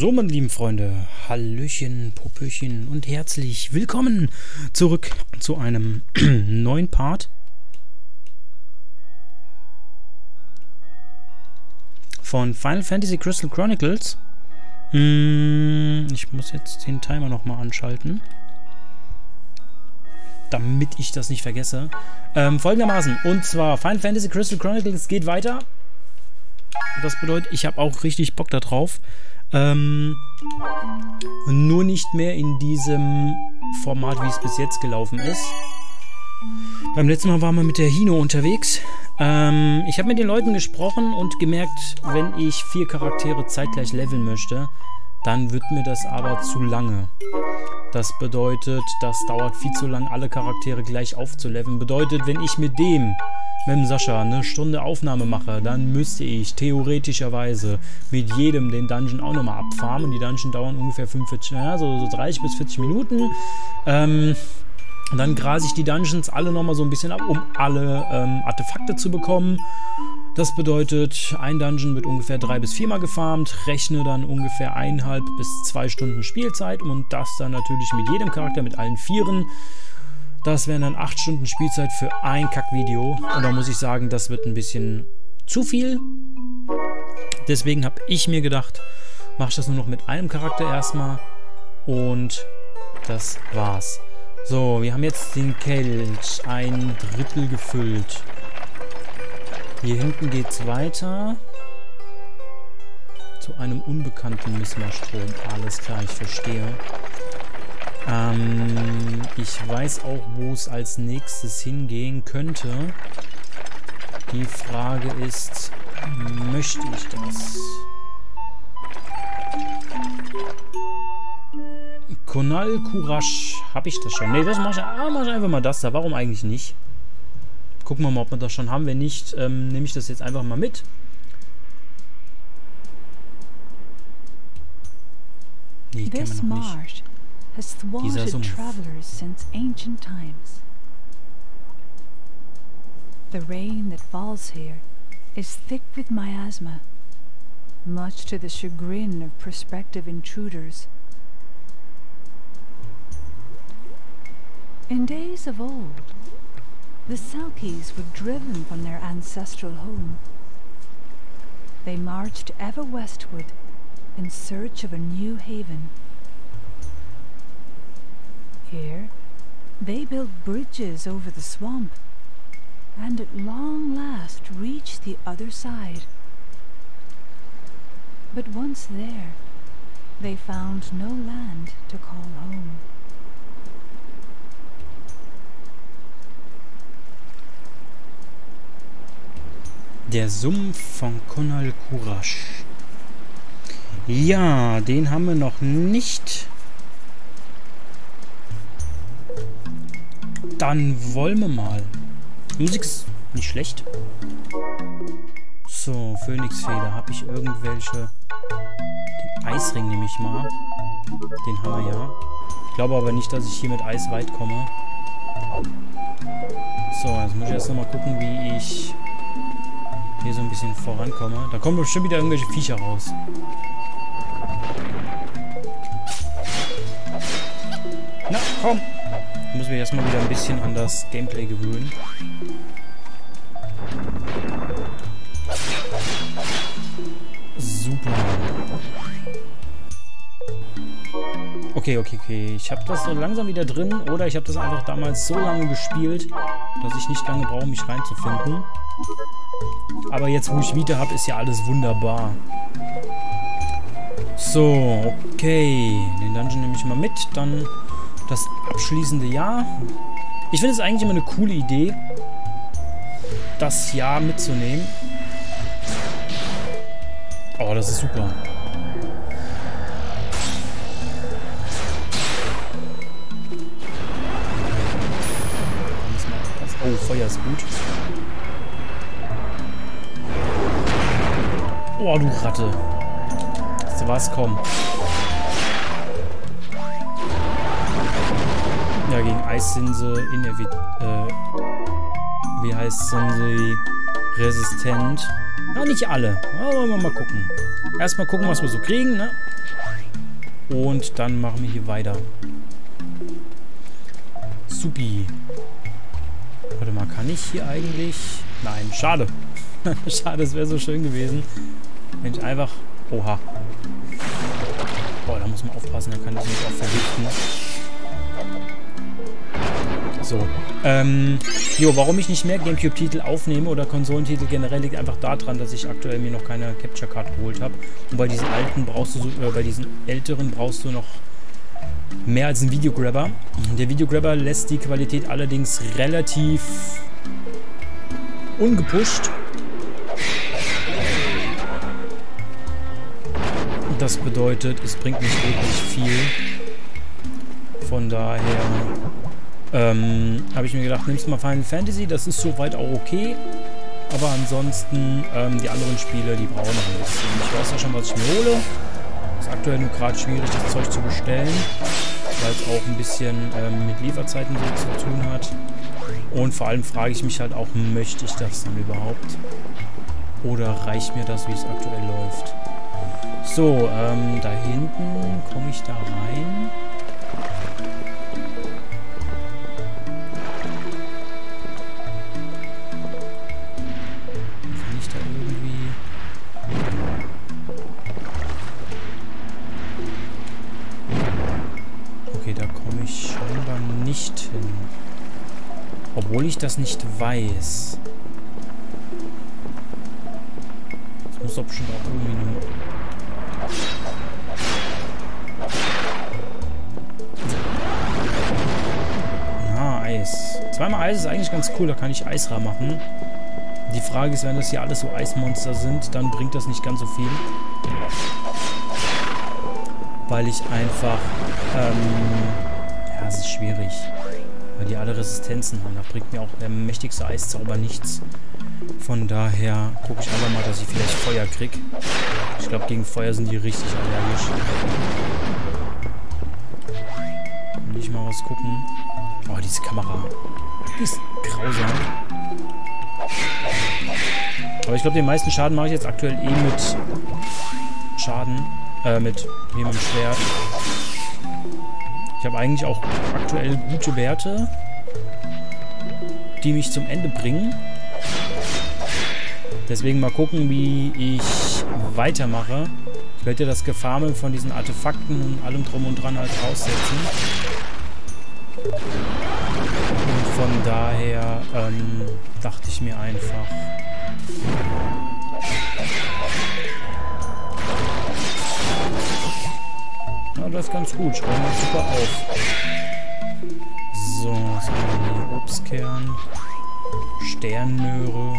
So, meine lieben Freunde, Hallöchen, Popöchen und herzlich willkommen zurück zu einem neuen Part. Von Final Fantasy Crystal Chronicles. Hm, ich muss jetzt den Timer nochmal anschalten. Damit ich das nicht vergesse. Ähm, folgendermaßen, und zwar Final Fantasy Crystal Chronicles geht weiter. Das bedeutet, ich habe auch richtig Bock darauf. Ähm, nur nicht mehr in diesem Format, wie es bis jetzt gelaufen ist. Beim letzten Mal waren wir mit der Hino unterwegs. Ähm, ich habe mit den Leuten gesprochen und gemerkt, wenn ich vier Charaktere zeitgleich leveln möchte, dann wird mir das aber zu lange. Das bedeutet, das dauert viel zu lang, alle Charaktere gleich aufzuleveln. Bedeutet, wenn ich mit dem mit dem Sascha eine Stunde Aufnahme mache, dann müsste ich theoretischerweise mit jedem den Dungeon auch nochmal abfarmen. Die Dungeon dauern ungefähr 45, ja, so, so 30 bis 40 Minuten. Ähm, dann grase ich die Dungeons alle nochmal so ein bisschen ab, um alle ähm, Artefakte zu bekommen. Das bedeutet, ein Dungeon wird ungefähr drei bis viermal gefarmt, rechne dann ungefähr eineinhalb bis zwei Stunden Spielzeit und das dann natürlich mit jedem Charakter, mit allen Vieren. Das wären dann 8 Stunden Spielzeit für ein Kackvideo. Und da muss ich sagen, das wird ein bisschen zu viel. Deswegen habe ich mir gedacht, mache ich das nur noch mit einem Charakter erstmal. Und das war's. So, wir haben jetzt den Kelch ein Drittel gefüllt. Hier hinten geht's weiter. Zu einem unbekannten Mismarstrom. Alles klar, ich verstehe. Ähm, ich weiß auch, wo es als nächstes hingehen könnte. Die Frage ist, möchte ich das? Konal Kurash. Habe ich das schon? Ne, das mache ich, ah, mach ich einfach mal das da. Warum eigentlich nicht? Gucken wir mal, ob wir das schon haben. Wenn nicht, ähm, nehme ich das jetzt einfach mal mit. Nee, kennen wir noch nicht. has thwarted travelers since ancient times. The rain that falls here is thick with miasma, much to the chagrin of prospective intruders. In days of old, the Selkies were driven from their ancestral home. They marched ever westward in search of a new haven. Here, they built bridges over the swamp, and at long last reached the other side. But once there, they found no land to call home. Der Sumpf von Konal Kurasch. Ja, den haben wir noch nicht Dann wollen wir mal. Musik ist nicht schlecht. So, Phönixfeder. Habe ich irgendwelche... Den Eisring nehme ich mal. Den haben wir ja. Ich glaube aber nicht, dass ich hier mit Eis weit komme. So, jetzt muss ich erst nochmal gucken, wie ich hier so ein bisschen vorankomme. Da kommen bestimmt wieder irgendwelche Viecher raus. Na, komm! Ich muss mich erstmal wieder ein bisschen an das Gameplay gewöhnen. Super. Okay, okay, okay. Ich habe das so langsam wieder drin oder ich habe das einfach damals so lange gespielt, dass ich nicht lange brauche, mich reinzufinden. Aber jetzt, wo ich Vita habe, ist ja alles wunderbar. So, okay. Den Dungeon nehme ich mal mit. Dann das abschließende Jahr. Ich finde es eigentlich immer eine coole Idee, das Jahr mitzunehmen. Oh, das ist super. Oh, Feuer ist gut. Oh, du Ratte. Weißt du was? Komm. Ja, gegen Eis sind sie inevit... Äh, wie heißt sie? Resistent. Ja, nicht alle. Aber wollen wir mal gucken. Erstmal gucken, was wir so kriegen, ne? Und dann machen wir hier weiter. Supi. Warte mal, kann ich hier eigentlich... Nein, schade. schade, es wäre so schön gewesen. Wenn ich einfach... Oha. Boah, da muss man aufpassen, da kann ich mich auch vergiften. So. Ähm, jo, warum ich nicht mehr Gamecube-Titel aufnehme oder Konsolentitel generell liegt einfach daran, dass ich aktuell mir noch keine Capture Card geholt habe. Und bei diesen alten brauchst du, äh, bei diesen älteren brauchst du noch mehr als einen Videograbber. Der Videograbber lässt die Qualität allerdings relativ ungepusht. Das bedeutet, es bringt nicht wirklich viel. Von daher ähm, habe ich mir gedacht, nimmst mal Final Fantasy, das ist soweit auch okay. Aber ansonsten, ähm, die anderen Spiele, die brauchen noch ein bisschen. Ich weiß ja schon, was ich mir hole. Ist aktuell nur gerade schwierig, das Zeug zu bestellen, weil es auch ein bisschen ähm, mit Lieferzeiten so zu tun hat. Und vor allem frage ich mich halt auch, möchte ich das dann überhaupt? Oder reicht mir das, wie es aktuell läuft? So, ähm, da hinten komme ich da rein. Obwohl ich das nicht weiß. Das muss doch bestimmt auch irgendwie... Ah, Eis. Zweimal Eis ist eigentlich ganz cool, da kann ich Eisra machen. Die Frage ist, wenn das hier alles so Eismonster sind, dann bringt das nicht ganz so viel. Weil ich einfach... Ähm, ja, es ist schwierig. Weil die alle Resistenzen haben. Da bringt mir auch der mächtigste Eiszauber nichts. Von daher gucke ich einfach mal, dass ich vielleicht Feuer kriege. Ich glaube, gegen Feuer sind die richtig allergisch. Will ich mal was gucken. Oh, diese Kamera. Die ist grausam. Aber ich glaube, den meisten Schaden mache ich jetzt aktuell eh mit Schaden. Äh, mit, mit dem Schwert. Ich habe eigentlich auch aktuell gute Werte, die mich zum Ende bringen. Deswegen mal gucken, wie ich weitermache. Ich werde ja das Gefarme von diesen Artefakten und allem drum und dran halt raussetzen. Und von daher ähm, dachte ich mir einfach, läuft ganz gut. Ich räume super auf. So, was haben wir hier? Obstkern, Sternmöhre,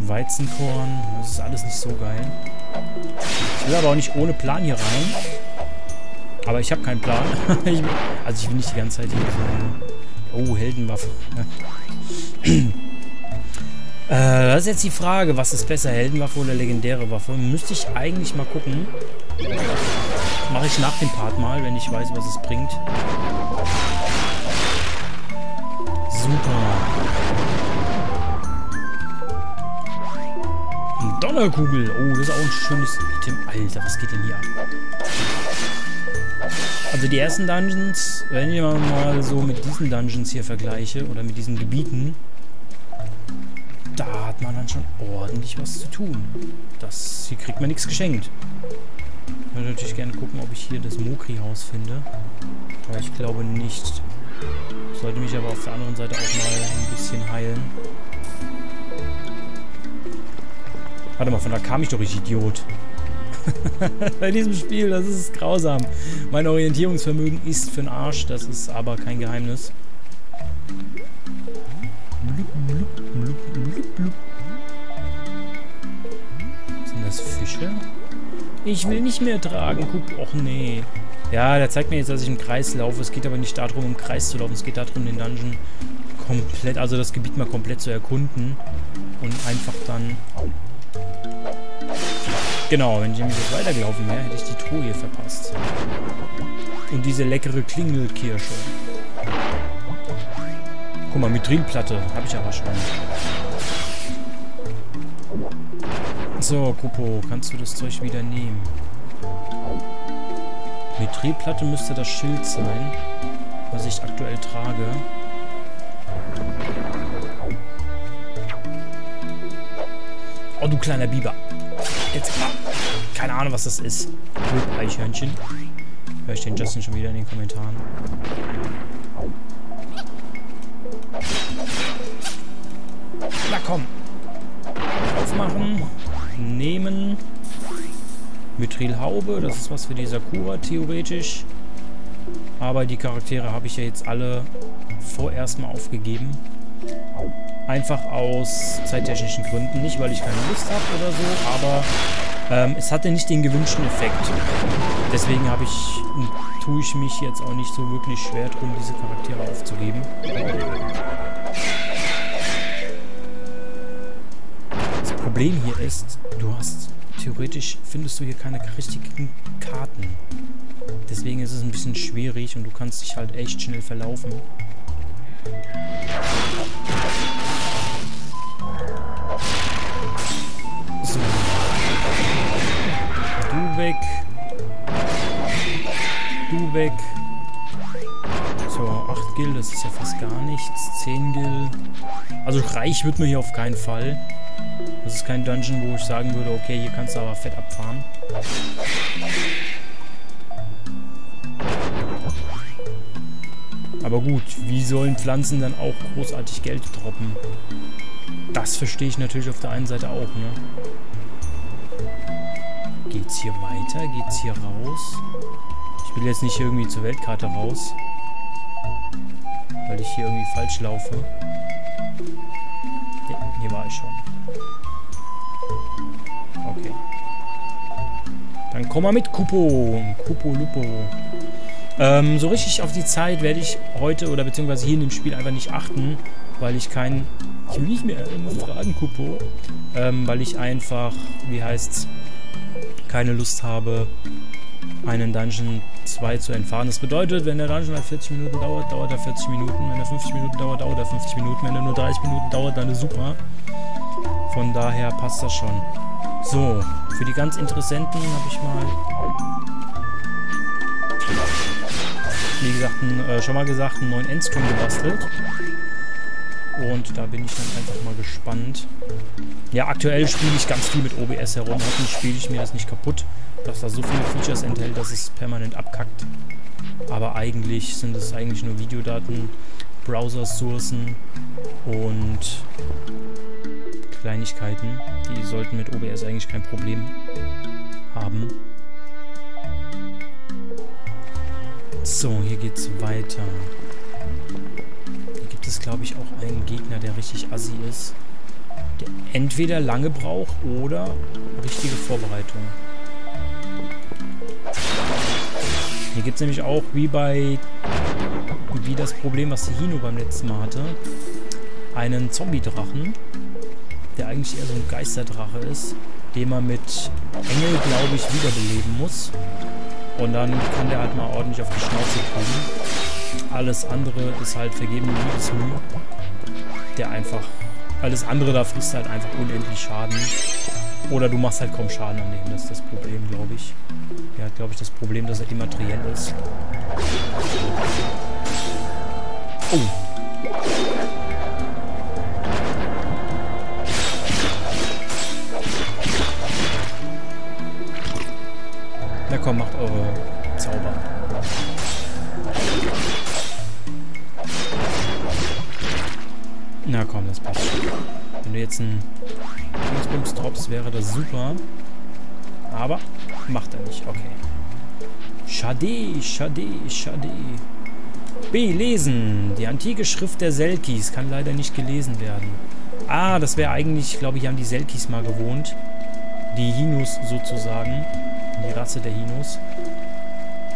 Weizenkorn. Das ist alles nicht so geil. Ich will aber auch nicht ohne Plan hier rein. Aber ich habe keinen Plan. also ich will nicht die ganze Zeit hier so... Oh, Heldenwaffe. äh, das ist jetzt die Frage, was ist besser, Heldenwaffe oder legendäre Waffe? Müsste ich eigentlich mal gucken. Mache ich nach dem Part mal, wenn ich weiß, was es bringt. Super. Eine Donnerkugel. Oh, das ist auch ein schönes Item. Alter, was geht denn hier ab? Also die ersten Dungeons, wenn ich mal so mit diesen Dungeons hier vergleiche, oder mit diesen Gebieten, da hat man dann schon ordentlich was zu tun. Das, hier kriegt man nichts geschenkt. Ich würde natürlich gerne gucken, ob ich hier das Mokri-Haus finde. Aber ich glaube nicht. Ich sollte mich aber auf der anderen Seite auch mal ein bisschen heilen. Warte mal, von da kam ich doch, ich Idiot. Bei diesem Spiel, das ist grausam. Mein Orientierungsvermögen ist für den Arsch, das ist aber kein Geheimnis. Sind das Fische? Ich will nicht mehr tragen. Guck, och nee. Ja, der zeigt mir jetzt, dass ich im Kreis laufe. Es geht aber nicht darum, im Kreis zu laufen. Es geht darum, den Dungeon komplett, also das Gebiet mal komplett zu erkunden. Und einfach dann... Genau, wenn ich nämlich jetzt weitergelaufen wäre, hätte ich die Truhe hier verpasst. Und diese leckere Klingelkirsche. Guck mal, Mitrinplatte habe ich aber schon. So, Kupo, kannst du das Zeug wieder nehmen? Mitrilplatte müsste das Schild sein, was ich aktuell trage. Oh, du kleiner Biber. Jetzt. Keine Ahnung, was das ist. Eichhörnchen. Hör ich den Justin schon wieder in den Kommentaren. Na komm. Aufmachen. Nehmen. Mithrilhaube. Das ist was für die Sakura theoretisch. Aber die Charaktere habe ich ja jetzt alle vorerst mal aufgegeben. Einfach aus zeittechnischen Gründen. Nicht, weil ich keine Lust habe oder so, aber ähm, es hatte nicht den gewünschten Effekt. Deswegen habe ich, tue ich mich jetzt auch nicht so wirklich schwer drum, diese Charaktere aufzugeben. Problem hier ist, du hast theoretisch findest du hier keine richtigen Karten. Deswegen ist es ein bisschen schwierig und du kannst dich halt echt schnell verlaufen. weg. Du weg. So, 8 Gil, das ist ja fast gar nichts. 10 Gil. Also reich wird man hier auf keinen Fall. Das ist kein Dungeon, wo ich sagen würde, okay, hier kannst du aber fett abfahren. Aber gut, wie sollen Pflanzen dann auch großartig Geld droppen? Das verstehe ich natürlich auf der einen Seite auch, ne? Geht's hier weiter? Geht's hier raus? Ich will jetzt nicht irgendwie zur Weltkarte raus. Weil ich hier irgendwie falsch laufe. Hier war ich schon. Okay. Dann komm mal mit, Kupo. Kupo Lupo. Ähm, so richtig auf die Zeit werde ich heute oder beziehungsweise hier in dem Spiel einfach nicht achten, weil ich kein... Ich will nicht mehr immer fragen, Kupo. Ähm, weil ich einfach, wie heißt's, keine Lust habe, einen Dungeon 2 zu entfahren. Das bedeutet, wenn der Dungeon halt 40 Minuten dauert, dauert er 40 Minuten. Wenn er 50 Minuten dauert, dauert er 50 Minuten. Wenn er nur 30 Minuten dauert, dann ist super. Von daher passt das schon. So, für die ganz Interessenten habe ich mal, wie gesagt, äh, schon mal gesagt, einen neuen Endscreen gebastelt. Und da bin ich dann einfach mal gespannt. Ja, aktuell spiele ich ganz viel mit OBS herum. Hoffentlich spiele ich mir das nicht kaputt, dass da so viele Features enthält, dass es permanent abkackt. Aber eigentlich sind es eigentlich nur Videodaten, Browser-Sourcen und Kleinigkeiten. Die sollten mit OBS eigentlich kein Problem haben. So, hier geht's weiter es, glaube ich, auch einen Gegner, der richtig assi ist. Der entweder lange braucht oder richtige Vorbereitung. Hier gibt es nämlich auch, wie bei wie das Problem, was Hino beim letzten Mal hatte, einen Zombie-Drachen, der eigentlich eher so ein Geisterdrache ist, den man mit Engel, glaube ich, wiederbeleben muss. Und dann kann der halt mal ordentlich auf die Schnauze kriegen. Alles andere ist halt vergebene Liebesmüh. Der einfach... Alles andere da frisst halt einfach unendlich Schaden. Oder du machst halt kaum Schaden an dem. Das ist das Problem, glaube ich. Der hat, glaube ich, das Problem, dass er immateriell ist. Oh. Na komm, macht eure Zauber. Na komm, das passt. Wenn du jetzt einen Dingsbums droppst, wäre das super. Aber macht er nicht. Okay. Schade, schade, schade. B. Lesen. Die antike Schrift der Selkis kann leider nicht gelesen werden. Ah, das wäre eigentlich, glaube ich, haben die Selkis mal gewohnt. Die Hinus sozusagen. Die Rasse der Hinus.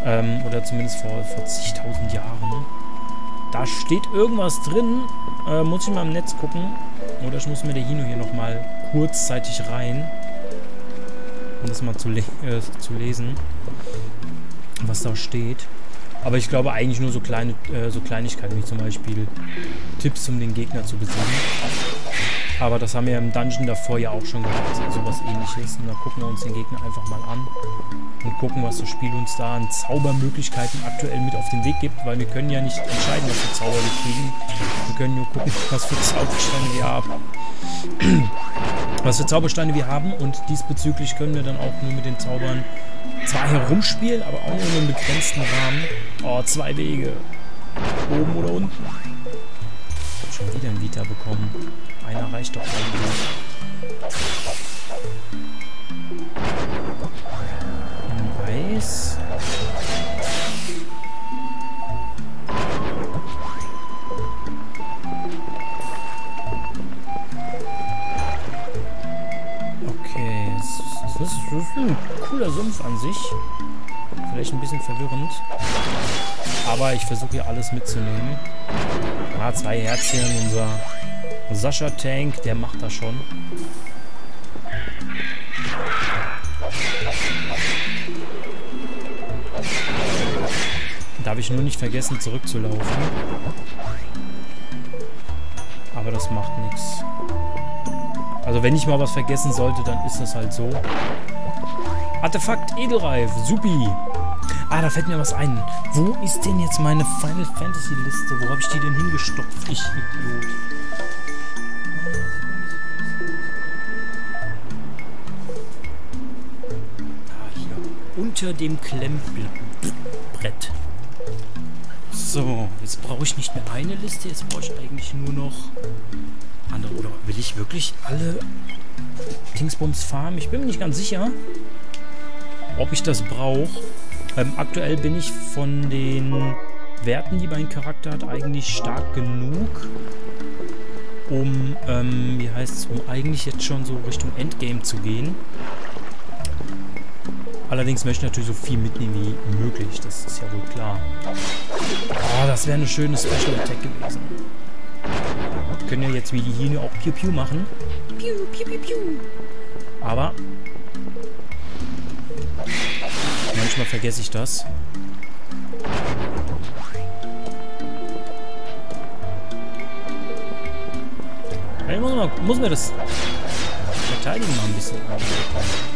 Ähm, oder zumindest vor, vor zigtausend Jahren. Da steht irgendwas drin. Äh, muss ich mal im Netz gucken. Oder ich muss mir der Hino hier nochmal kurzzeitig rein. Um das mal zu, le äh, zu lesen. Was da steht. Aber ich glaube eigentlich nur so kleine äh, so Kleinigkeiten wie zum Beispiel Tipps, um den Gegner zu besiegen. Aber das haben wir im Dungeon davor ja auch schon gehabt, sowas ähnliches. Und da gucken wir uns den Gegner einfach mal an und gucken, was das Spiel uns da an Zaubermöglichkeiten aktuell mit auf den Weg gibt, weil wir können ja nicht entscheiden, was für Zauber wir kriegen. Wir können nur gucken, was für Zaubersteine wir haben. was für Zaubersteine wir haben und diesbezüglich können wir dann auch nur mit den Zaubern zwar herumspielen, aber auch nur in einem begrenzten Rahmen. Oh, zwei Wege. Oben oder unten. Ich hab schon wieder ein Vita bekommen. Einer reicht doch eigentlich. Ein Eis. Okay, das ist, das ist ein cooler Sumpf an sich. Vielleicht ein bisschen verwirrend. Aber ich versuche hier alles mitzunehmen. Ah, zwei Herzchen, unser Sascha Tank, der macht das schon. Darf ich nur nicht vergessen, zurückzulaufen. Aber das macht nichts. Also wenn ich mal was vergessen sollte, dann ist das halt so. Artefakt Edelreif, supi. Ah, da fällt mir was ein. Wo ist denn jetzt meine Final Fantasy Liste? Wo habe ich die denn hingestopft? Ich Idiot. Unter dem Klemmbrett. So, jetzt brauche ich nicht mehr eine Liste, jetzt brauche ich eigentlich nur noch andere. Oder will ich wirklich alle Dingsbums farmen? Ich bin mir nicht ganz sicher, ob ich das brauche. Ähm, aktuell bin ich von den Werten, die mein Charakter hat, eigentlich stark genug, um, ähm, wie heißt es, um eigentlich jetzt schon so Richtung Endgame zu gehen. Allerdings möchte ich natürlich so viel mitnehmen wie möglich. Das ist ja wohl klar. Oh, das wäre eine schöne Special Attack gewesen. Wir können ja jetzt wie die Hyäne auch Piu Piu machen. Piu, Piu, Piu, Piu. Aber manchmal vergesse ich das. Ich muss, mal, muss mir das Verteidigen mal ein bisschen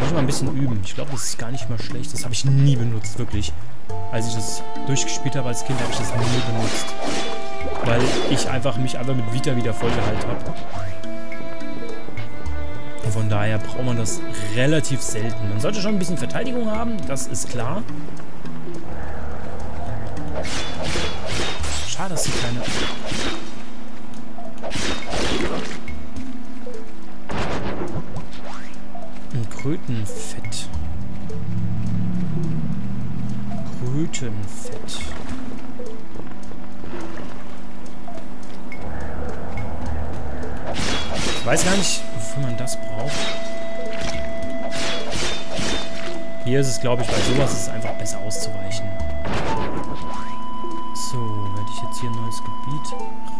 muss ich mal ein bisschen üben. Ich glaube, das ist gar nicht mal schlecht. Das habe ich nie benutzt, wirklich. Als ich das durchgespielt habe als Kind, habe ich das nie benutzt. Weil ich einfach mich einfach mit Vita wieder vollgehalten habe. Von daher braucht man das relativ selten. Man sollte schon ein bisschen Verteidigung haben, das ist klar. Schade, dass sie keine Krötenfett. Krötenfett. Ich weiß gar nicht, wofür man das braucht. Hier ist es, glaube ich, bei sowas ist es einfach besser auszuweichen. So, werde ich jetzt hier ein neues Gebiet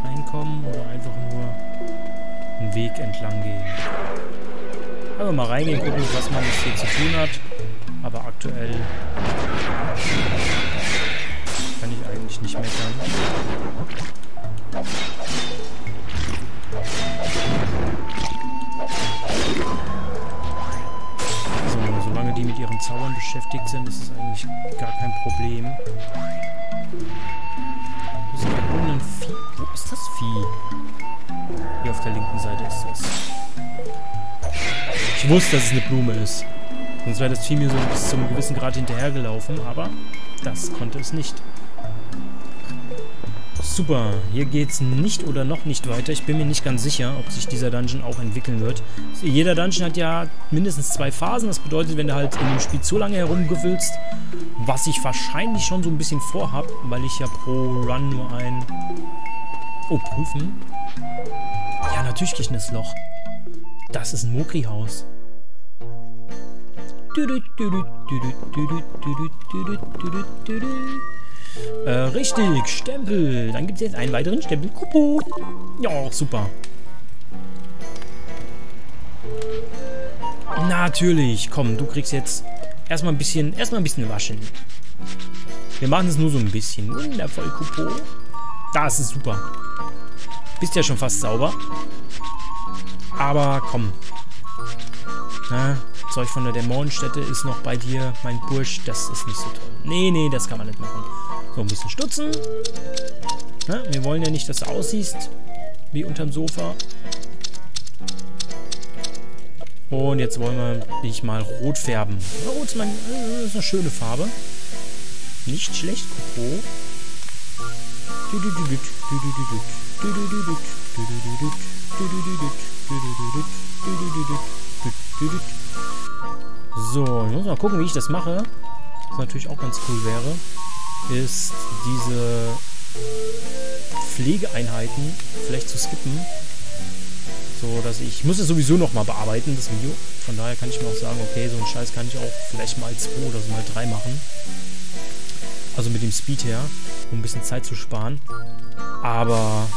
reinkommen oder einfach nur einen Weg entlang gehen? Einfach mal reingehen, gucken, was man jetzt hier zu tun hat. Aber aktuell kann ich eigentlich nicht meckern. So, solange die mit ihren Zaubern beschäftigt sind, ist es eigentlich gar kein Problem. Wo ist Vieh? Wo ist das Vieh? Hier auf der linken Seite ist das. Ich wusste, dass es eine Blume ist. Sonst wäre das Vieh mir so bis zu einem gewissen Grad hinterhergelaufen, aber das konnte es nicht. Super, hier geht es nicht oder noch nicht weiter. Ich bin mir nicht ganz sicher, ob sich dieser Dungeon auch entwickeln wird. Jeder Dungeon hat ja mindestens zwei Phasen. Das bedeutet, wenn du halt in dem Spiel zu lange herumgewühlst, was ich wahrscheinlich schon so ein bisschen vorhab, weil ich ja pro Run nur ein... Oh, prüfen? Ja, natürlich gehe ich in das Loch. Das ist ein Mokri-Haus. Äh, richtig, Stempel. Dann gibt es jetzt einen weiteren Stempel. Kupo. Ja, super. Natürlich. Komm, du kriegst jetzt erstmal ein bisschen, erstmal ein bisschen waschen. Wir machen es nur so ein bisschen. Wundervoll, Kupo. Das ist super. Bist ja schon fast sauber. Aber komm. Na, Zeug von der Dämonenstätte ist noch bei dir, mein Bursch. Das ist nicht so toll. Nee, nee, das kann man nicht machen. So, ein bisschen stutzen. Na, wir wollen ja nicht, dass du aussiehst wie unterm Sofa. Und jetzt wollen wir dich mal rot färben. Rot ist, mein, äh, ist eine schöne Farbe. Nicht schlecht, Coco. So, ich muss mal gucken, wie ich das mache. Was natürlich auch ganz cool wäre, ist diese Pflegeeinheiten vielleicht zu skippen. So, dass ich, ich muss es sowieso nochmal bearbeiten, das Video. Von daher kann ich mir auch sagen, okay, so einen Scheiß kann ich auch vielleicht mal zwei oder so mal drei machen. Also mit dem Speed her, um ein bisschen Zeit zu sparen. Aber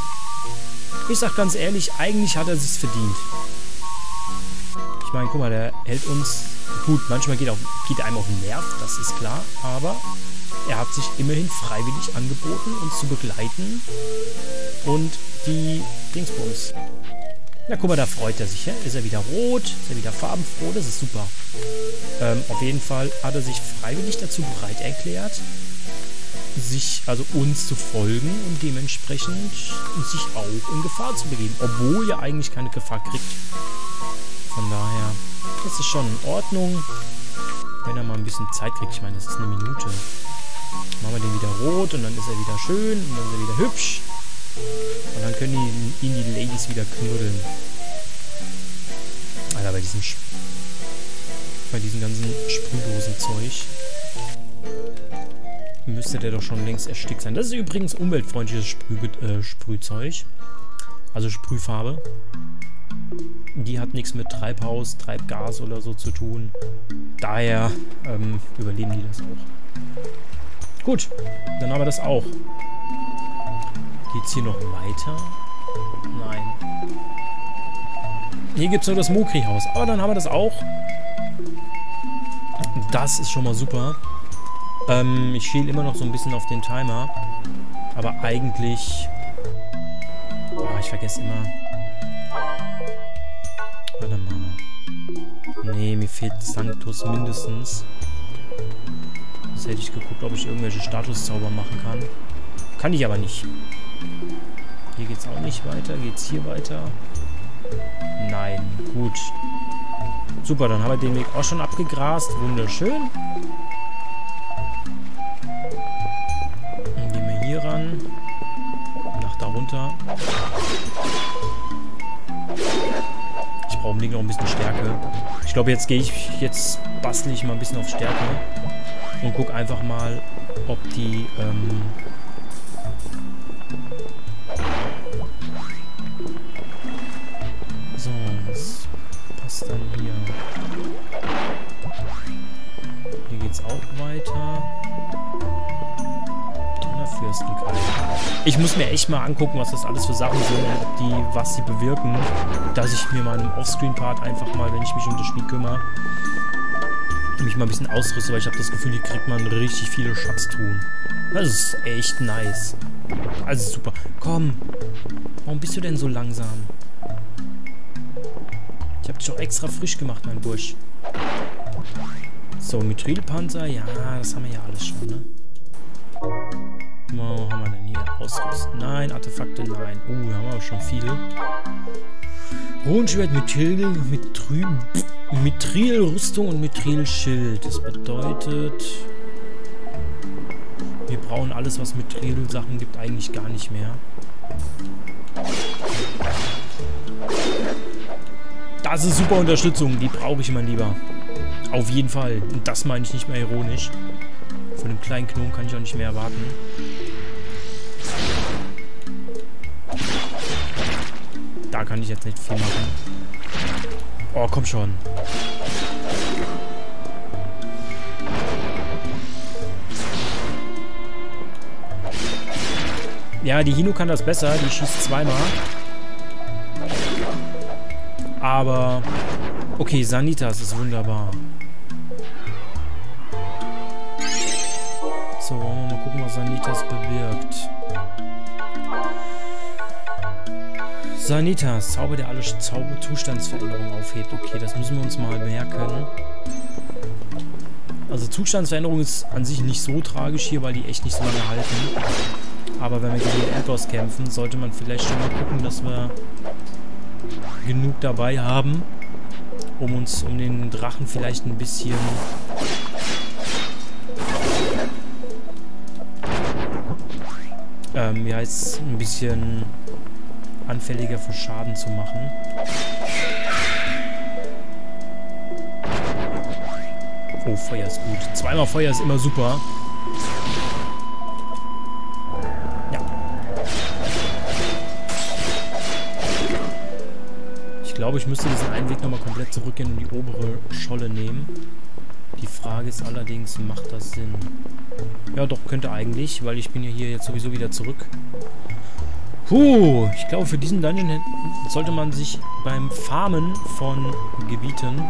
ich sag ganz ehrlich, eigentlich hat er es verdient. Ich meine, guck mal, der hält uns... Gut, manchmal geht, auf, geht er einem auf den Nerv, das ist klar. Aber er hat sich immerhin freiwillig angeboten, uns zu begleiten. Und die Dingsbums. Na, guck mal, da freut er sich. Ja? Ist er wieder rot? Ist er wieder farbenfroh? Das ist super. Ähm, auf jeden Fall hat er sich freiwillig dazu bereit erklärt, sich, also uns zu folgen und dementsprechend sich auch in Gefahr zu begeben. Obwohl er eigentlich keine Gefahr kriegt. Von daher ist es schon in Ordnung, wenn er mal ein bisschen Zeit kriegt. Ich meine, das ist eine Minute. Machen wir den wieder rot und dann ist er wieder schön und dann ist er wieder hübsch. Und dann können die, ihn die Ladies wieder knuddeln. Alter, bei diesem, bei diesem ganzen Sprühdosen-Zeug müsste der doch schon längst erstickt sein. Das ist übrigens umweltfreundliches Sprüh, äh, Sprühzeug. Also Sprühfarbe. Die hat nichts mit Treibhaus, Treibgas oder so zu tun. Daher ähm, überleben die das auch. Gut, dann haben wir das auch. Geht's hier noch weiter? Nein. Hier gibt es nur das Mokri-Haus. Aber dann haben wir das auch. Das ist schon mal super. Ähm, ich schiel immer noch so ein bisschen auf den Timer. Aber eigentlich... Oh, ich vergesse immer... Warte mal. Nee, mir fehlt Sanctus mindestens. Jetzt hätte ich geguckt, ob ich irgendwelche Statuszauber machen kann. Kann ich aber nicht. Hier geht's auch nicht weiter. Geht's hier weiter? Nein. Gut. Super, dann haben wir den Weg auch schon abgegrast. Wunderschön. Hier ran. Nach da runter. Ich brauche unbedingt noch ein bisschen Stärke. Ich glaube, jetzt gehe ich, jetzt bastel ich mal ein bisschen auf Stärke. Und guck einfach mal, ob die, ähm, Ich muss mir echt mal angucken, was das alles für Sachen sind und die, was sie bewirken, dass ich mir meinem Offscreen-Part einfach mal, wenn ich mich um das Spiel kümmere, mich mal ein bisschen ausrüste, weil ich habe das Gefühl, hier kriegt man richtig viele Schatztruhen. Das ist echt nice. Also super. Komm. Warum bist du denn so langsam? Ich habe dich doch extra frisch gemacht, mein Bursch. So, Mithrilpanzer. Ja, das haben wir ja alles schon, ne? Wo haben wir denn hier? Ausrüsten. Nein, Artefakte, nein. Oh, da haben wir schon viele. Hohenschwert, Mithril, Mithril-Rüstung und Mithril-Schild. Das bedeutet... Wir brauchen alles, was Mithril-Sachen gibt, eigentlich gar nicht mehr. Das ist super Unterstützung. Die brauche ich, mein Lieber. Auf jeden Fall. Und das meine ich nicht mehr ironisch. Von dem kleinen Gnom kann ich auch nicht mehr erwarten. Da kann ich jetzt nicht viel machen. Oh, komm schon. Ja, die Hino kann das besser. Die schießt zweimal. Aber... Okay, Sanitas ist wunderbar. Sanitas bewirkt. Sanitas, Zauber, der alle Zauber Zustandsveränderungen aufhebt. Okay, das müssen wir uns mal merken. Also Zustandsveränderung ist an sich nicht so tragisch hier, weil die echt nicht so lange halten. Aber wenn wir gegen den Erdboss kämpfen, sollte man vielleicht schon mal gucken, dass wir genug dabei haben, um uns um den Drachen vielleicht ein bisschen ähm, wie heißt ein bisschen anfälliger für Schaden zu machen. Oh, Feuer ist gut. Zweimal Feuer ist immer super. Ja. Ich glaube, ich müsste diesen einen Weg nochmal komplett zurückgehen und die obere Scholle nehmen. Die Frage ist allerdings, macht das Sinn? Ja, doch, könnte eigentlich, weil ich bin ja hier jetzt sowieso wieder zurück. Puh, ich glaube, für diesen Dungeon sollte man sich beim Farmen von Gebieten,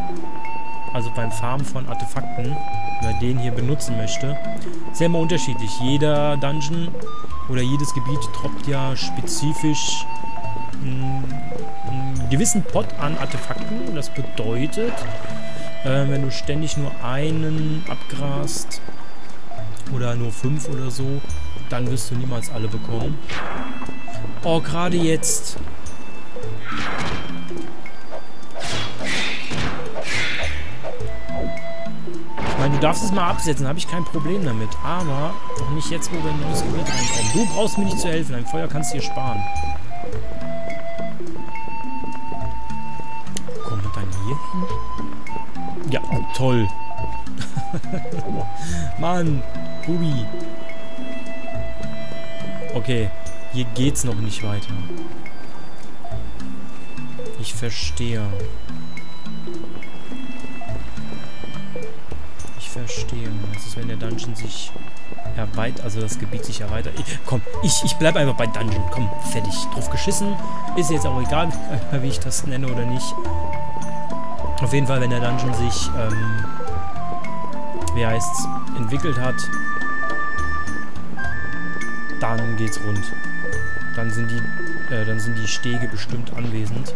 also beim Farmen von Artefakten, wenn man den hier benutzen möchte, sehr immer unterschiedlich. Jeder Dungeon oder jedes Gebiet droppt ja spezifisch einen, gewissen Pot an Artefakten. Das bedeutet, äh, wenn du ständig nur einen abgrast oder nur fünf oder so, dann wirst du niemals alle bekommen. Oh, gerade jetzt. Ich meine, du darfst es mal absetzen, habe ich kein Problem damit. Aber doch nicht jetzt, wo wir in ein neues Gebiet reinkommen. Du brauchst mir nicht zu helfen, dein Feuer kannst du dir sparen. Ja, toll. Mann, Bubi. Okay. Hier geht's noch nicht weiter. Ich verstehe. Ich verstehe. Das ist, wenn der Dungeon sich erweitert, also das Gebiet sich erweitert. Ich, komm, ich, ich bleib einfach bei Dungeon. Komm, fertig. Drauf geschissen. Ist jetzt auch egal, wie ich das nenne oder nicht. Auf jeden Fall, wenn der Dungeon sich, ähm, wie heißt's, entwickelt hat, dann geht's rund. Dann sind die, äh, dann sind die Stege bestimmt anwesend.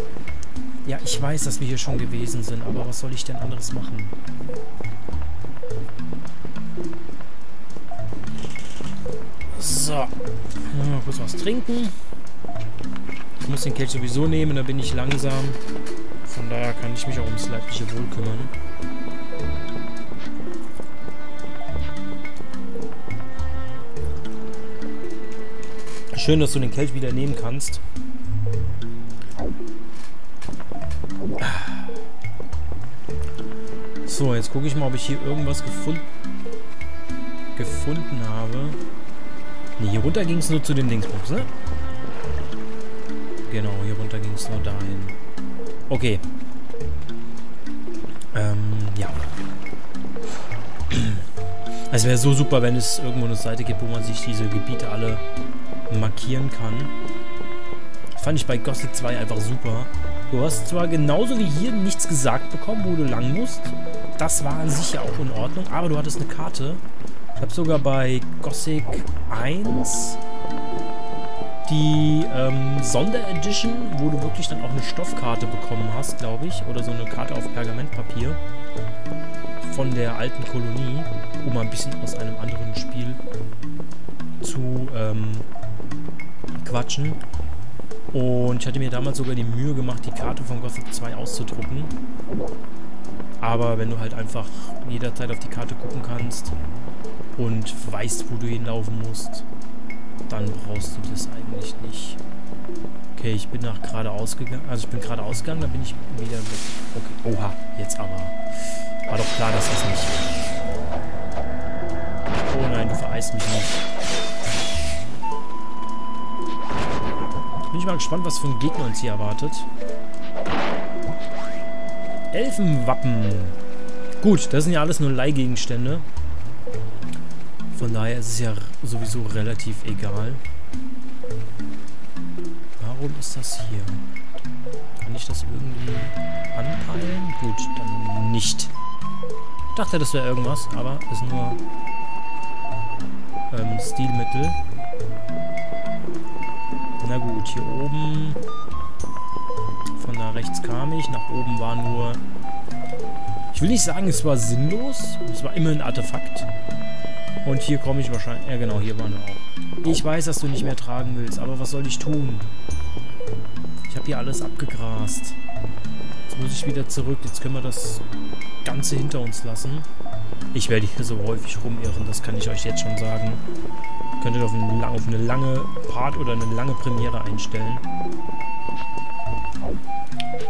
Ja, ich weiß, dass wir hier schon gewesen sind, aber was soll ich denn anderes machen? So. Mal kurz was trinken. Ich muss den Kelch sowieso nehmen, da bin ich langsam. Von daher kann ich mich auch ums leibliche Wohl kümmern. Schön, dass du den Kelch wieder nehmen kannst. So, jetzt gucke ich mal, ob ich hier irgendwas gefunden gefunden habe. Ne, hier runter ging es nur zu den Dingsbox, ne? Genau, hier runter ging es nur dahin. Okay. Ähm, ja. Es wäre so super, wenn es irgendwo eine Seite gibt, wo man sich diese Gebiete alle markieren kann. Fand ich bei Gothic 2 einfach super. Du hast zwar genauso wie hier nichts gesagt bekommen, wo du lang musst. Das war an sich ja auch in Ordnung, aber du hattest eine Karte. Ich habe sogar bei Gothic 1 die ähm, Sonderedition, wo du wirklich dann auch eine Stoffkarte bekommen hast, glaube ich. Oder so eine Karte auf Pergamentpapier. Von der alten Kolonie, um ein bisschen aus einem anderen Spiel zu ähm, quatschen. Und ich hatte mir damals sogar die Mühe gemacht, die Karte von Gothic 2 auszudrucken. Aber wenn du halt einfach jederzeit auf die Karte gucken kannst und weißt, wo du hinlaufen musst, dann brauchst du das eigentlich nicht. Okay, ich bin nach geradeaus gegangen. Also ich bin geradeaus gegangen, dann bin ich wieder mit. Okay, oha, jetzt aber. War doch klar, dass das nicht. Oh nein, du vereist mich nicht. Bin ich mal gespannt, was für ein Gegner uns hier erwartet. Elfenwappen. Gut, das sind ja alles nur Leihgegenstände. Von daher ist es ja sowieso relativ egal. Warum ist das hier? Kann ich das irgendwie anpeilen? Gut, dann nicht. Ich dachte, das wäre irgendwas, aber ist nur ähm, Stilmittel. Na gut, hier oben... Von da rechts kam ich. Nach oben war nur... Ich will nicht sagen, es war sinnlos. Es war immer ein Artefakt. Und hier komme ich wahrscheinlich... Ja, genau, hier waren wir auch. Ich weiß, dass du nicht mehr tragen willst, aber was soll ich tun? Ich habe hier alles abgegrast. Jetzt muss ich wieder zurück. Jetzt können wir das Ganze hinter uns lassen. Ich werde hier so häufig rumirren, das kann ich euch jetzt schon sagen. Könnt ihr auf eine, auf eine lange Part oder eine lange Premiere einstellen.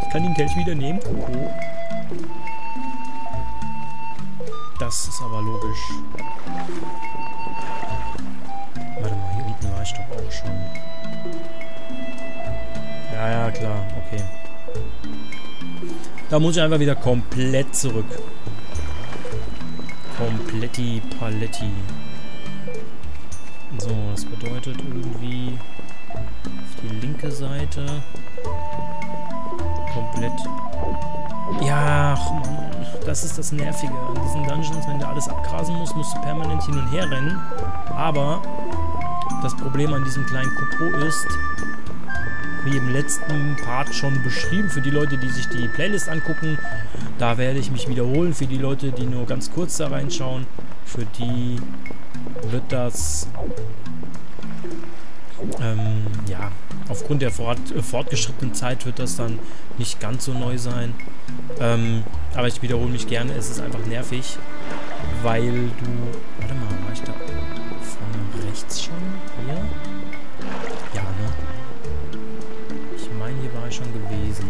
Ich kann den Kelch wieder nehmen. Coco. Das ist aber logisch. Warte mal, hier unten war ich doch auch schon. Ja, ja, klar. Okay. Da muss ich einfach wieder komplett zurück. Kompletti Paletti. So, das bedeutet irgendwie auf die linke Seite komplett. Ja, ach Mann, das ist das Nervige an diesen Dungeons. Wenn du alles abgrasen musst, musst du permanent hin und her rennen. Aber das Problem an diesem kleinen Kupo ist, wie im letzten Part schon beschrieben, für die Leute, die sich die Playlist angucken, da werde ich mich wiederholen. Für die Leute, die nur ganz kurz da reinschauen, für die wird das ähm, ja, aufgrund der fort, äh, fortgeschrittenen Zeit wird das dann nicht ganz so neu sein. Ähm, aber ich wiederhole mich gerne, es ist einfach nervig, weil du... Warte mal, war ich da vorne rechts schon? Hier? Ja, ne? Ich meine, hier war ich schon gewesen.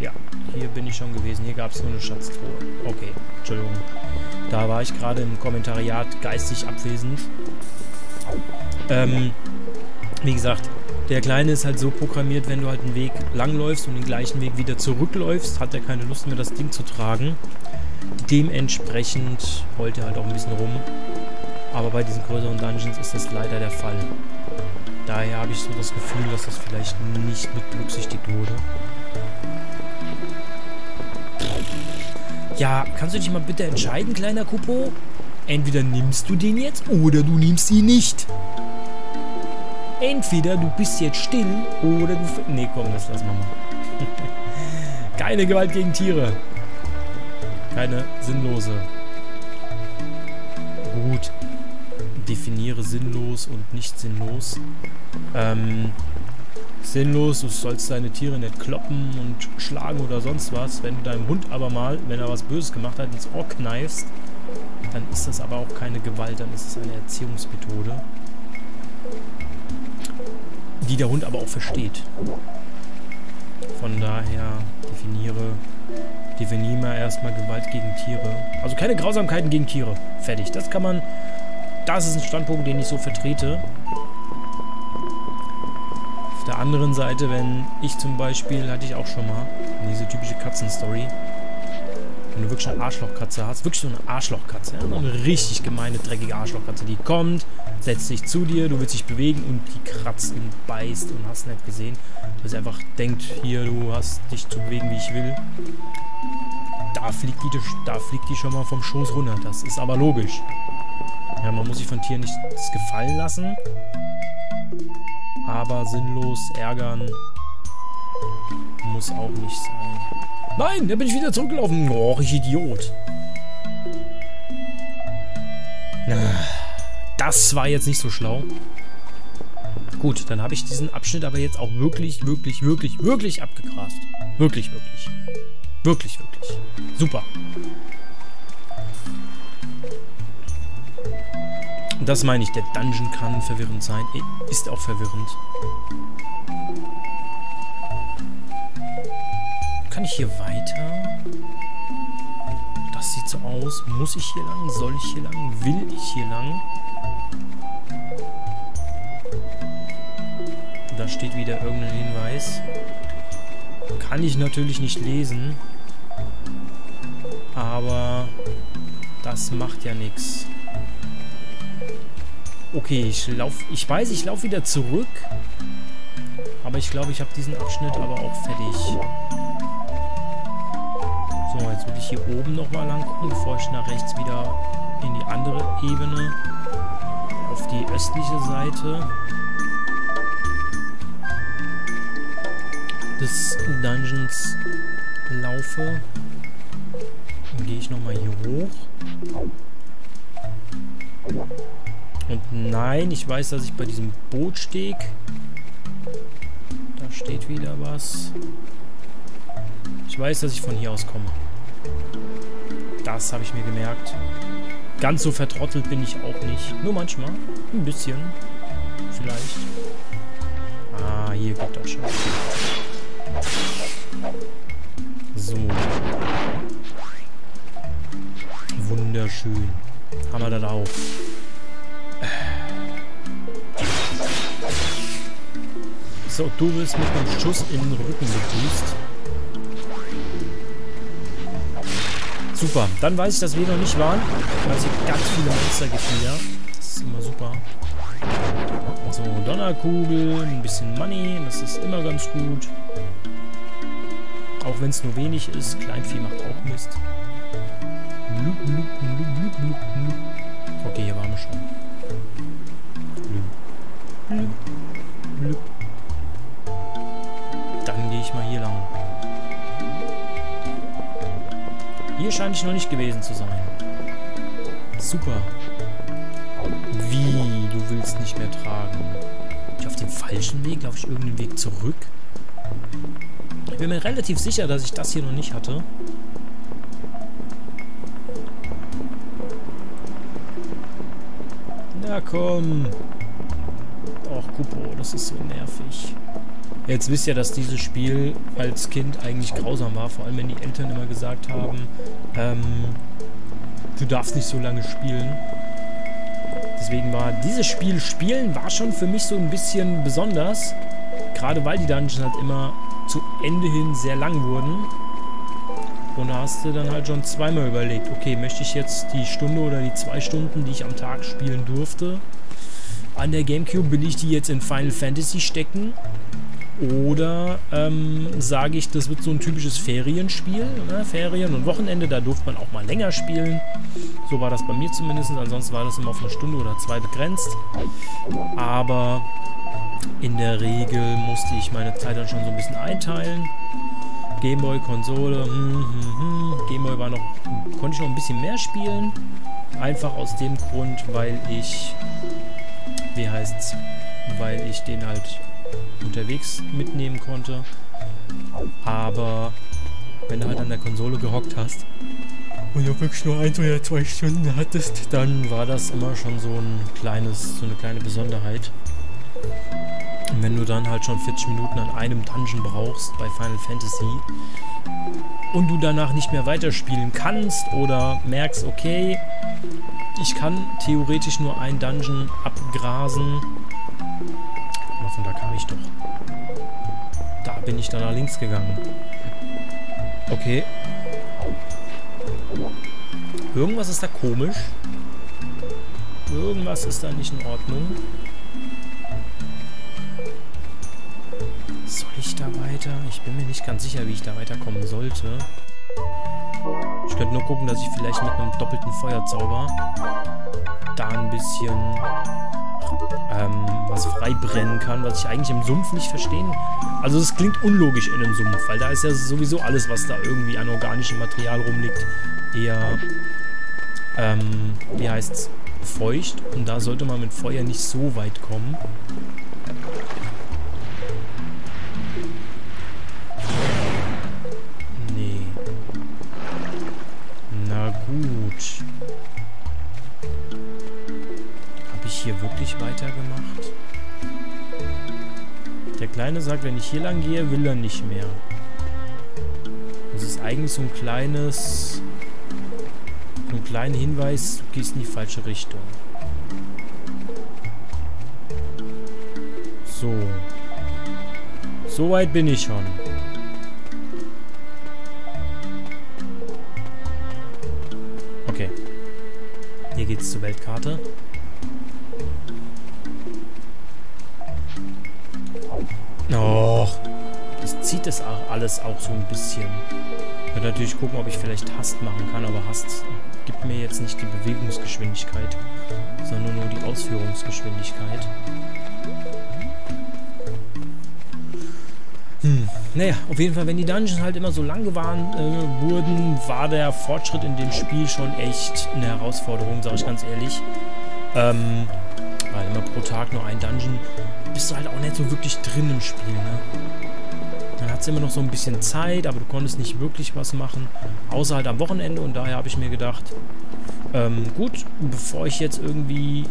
Ja, hier bin ich schon gewesen. Hier gab es nur eine Schatztruhe. Okay, Entschuldigung. Da war ich gerade im Kommentariat geistig abwesend. Ähm, wie gesagt, der Kleine ist halt so programmiert, wenn du halt einen Weg langläufst und den gleichen Weg wieder zurückläufst, hat er keine Lust mehr, das Ding zu tragen. Dementsprechend heult er halt auch ein bisschen rum. Aber bei diesen größeren Dungeons ist das leider der Fall. Daher habe ich so das Gefühl, dass das vielleicht nicht mit berücksichtigt wurde. Ja, kannst du dich mal bitte entscheiden, kleiner Kupo? Entweder nimmst du den jetzt oder du nimmst ihn nicht. Entweder du bist jetzt still oder du... Nee, komm, das lassen wir mal. Keine Gewalt gegen Tiere. Keine sinnlose. Gut. Definiere sinnlos und nicht sinnlos. Ähm, sinnlos, du sollst deine Tiere nicht kloppen und schlagen oder sonst was. Wenn du deinem Hund aber mal, wenn er was Böses gemacht hat, ins Ohr kneifst, dann ist das aber auch keine Gewalt, dann ist es eine Erziehungsmethode die der Hund aber auch versteht. Von daher definiere, definiere mal erstmal Gewalt gegen Tiere. Also keine Grausamkeiten gegen Tiere. Fertig. Das kann man, das ist ein Standpunkt, den ich so vertrete. Auf der anderen Seite, wenn ich zum Beispiel, hatte ich auch schon mal, diese typische Katzenstory, wenn du wirklich eine Arschlochkatze hast, wirklich so eine Arschlochkatze, ja? eine richtig gemeine, dreckige Arschlochkatze, die kommt, setzt sich zu dir, du willst dich bewegen und die kratzt und beißt und hast nicht gesehen, weil sie einfach denkt, hier, du hast dich zu bewegen, wie ich will. Da fliegt die, da fliegt die schon mal vom Schoß runter, das ist aber logisch. Ja, man muss sich von Tieren nichts gefallen lassen, aber sinnlos ärgern muss auch nicht sein. Nein, da bin ich wieder zurückgelaufen. Oh, ich Idiot. Das war jetzt nicht so schlau. Gut, dann habe ich diesen Abschnitt aber jetzt auch wirklich, wirklich, wirklich, wirklich abgegrast. Wirklich, wirklich. Wirklich, wirklich. Super. Das meine ich, der Dungeon kann verwirrend sein. Ist auch verwirrend. Kann ich hier weiter? Das sieht so aus. Muss ich hier lang? Soll ich hier lang? Will ich hier lang? Da steht wieder irgendein Hinweis. Kann ich natürlich nicht lesen. Aber das macht ja nichts. Okay, ich lauf, ich weiß, ich laufe wieder zurück. Aber ich glaube, ich habe diesen Abschnitt aber auch fertig. So, jetzt ich ich hier oben nochmal lang gucken, bevor ich nach rechts wieder in die andere Ebene auf die östliche Seite des Dungeons laufe. Dann gehe ich nochmal hier hoch. Und nein, ich weiß, dass ich bei diesem Bootsteg... Da steht wieder was. Ich weiß, dass ich von hier aus komme. Das habe ich mir gemerkt. Ganz so vertrottelt bin ich auch nicht. Nur manchmal. Ein bisschen. Vielleicht. Ah, hier geht das schon. So. Wunderschön. Haben wir das auch. So, du wirst mit einem Schuss in den Rücken begrüßt. Super, dann weiß ich, dass wir noch nicht waren, weil es hier ganz viele Monster gibt wieder. Das ist immer super. So, Donnerkugel, ein bisschen Money, das ist immer ganz gut. Auch wenn es nur wenig ist, Kleinvieh macht auch Mist. Okay, hier waren wir schon. Dann Hier scheine ich noch nicht gewesen zu sein. Super. Wie? Du willst nicht mehr tragen. Bin ich auf dem falschen Weg? Laufe ich irgendeinen Weg zurück? Ich bin mir relativ sicher, dass ich das hier noch nicht hatte. Na komm. Och, Kupo, das ist so nervig. Jetzt wisst ihr, dass dieses Spiel als Kind eigentlich grausam war. Vor allem, wenn die Eltern immer gesagt haben, ähm, du darfst nicht so lange spielen. Deswegen war dieses Spiel spielen war schon für mich so ein bisschen besonders. Gerade weil die Dungeons halt immer zu Ende hin sehr lang wurden. Und da hast du dann halt schon zweimal überlegt, okay, möchte ich jetzt die Stunde oder die zwei Stunden, die ich am Tag spielen durfte, an der Gamecube, will ich die jetzt in Final Fantasy stecken? Oder ähm, sage ich, das wird so ein typisches Ferienspiel, ne? Ferien und Wochenende, da durfte man auch mal länger spielen. So war das bei mir zumindest, ansonsten war das immer auf eine Stunde oder zwei begrenzt. Aber in der Regel musste ich meine Zeit dann schon so ein bisschen einteilen. Gameboy, Konsole, hm, hm, hm. Gameboy war noch, konnte ich noch ein bisschen mehr spielen. Einfach aus dem Grund, weil ich, wie heißt's, weil ich den halt unterwegs mitnehmen konnte. Aber wenn du halt an der Konsole gehockt hast und du wirklich nur ein oder zwei Stunden hattest, dann war das immer schon so ein kleines, so eine kleine Besonderheit. Und wenn du dann halt schon 40 Minuten an einem Dungeon brauchst bei Final Fantasy und du danach nicht mehr weiterspielen kannst oder merkst, okay, ich kann theoretisch nur ein Dungeon abgrasen. Von da kam ich doch. Da bin ich dann nach links gegangen. Okay. Irgendwas ist da komisch. Irgendwas ist da nicht in Ordnung. Soll ich da weiter? Ich bin mir nicht ganz sicher, wie ich da weiterkommen sollte. Ich könnte nur gucken, dass ich vielleicht mit einem doppelten Feuerzauber da ein bisschen ähm, was freibrennen kann, was ich eigentlich im Sumpf nicht verstehen. Also es klingt unlogisch in einem Sumpf, weil da ist ja sowieso alles, was da irgendwie an organischem Material rumliegt, eher, ähm, wie heißt's, feucht. Und da sollte man mit Feuer nicht so weit kommen. Weitergemacht. Der Kleine sagt, wenn ich hier lang gehe, will er nicht mehr. Das ist eigentlich so ein kleines... So ein kleiner Hinweis, du gehst in die falsche Richtung. So. So weit bin ich schon. Hier geht's zur Weltkarte. zieht das auch alles auch so ein bisschen. Ich werde natürlich gucken, ob ich vielleicht Hast machen kann, aber Hast gibt mir jetzt nicht die Bewegungsgeschwindigkeit, sondern nur die Ausführungsgeschwindigkeit. Naja, auf jeden Fall, wenn die Dungeons halt immer so lang waren, äh, wurden, war der Fortschritt in dem Spiel schon echt eine Herausforderung, sage ich ganz ehrlich. Ähm, weil immer pro Tag nur ein Dungeon, bist du halt auch nicht so wirklich drin im Spiel, ne? Dann hat es immer noch so ein bisschen Zeit, aber du konntest nicht wirklich was machen, außer halt am Wochenende und daher habe ich mir gedacht, ähm, gut, bevor ich jetzt irgendwie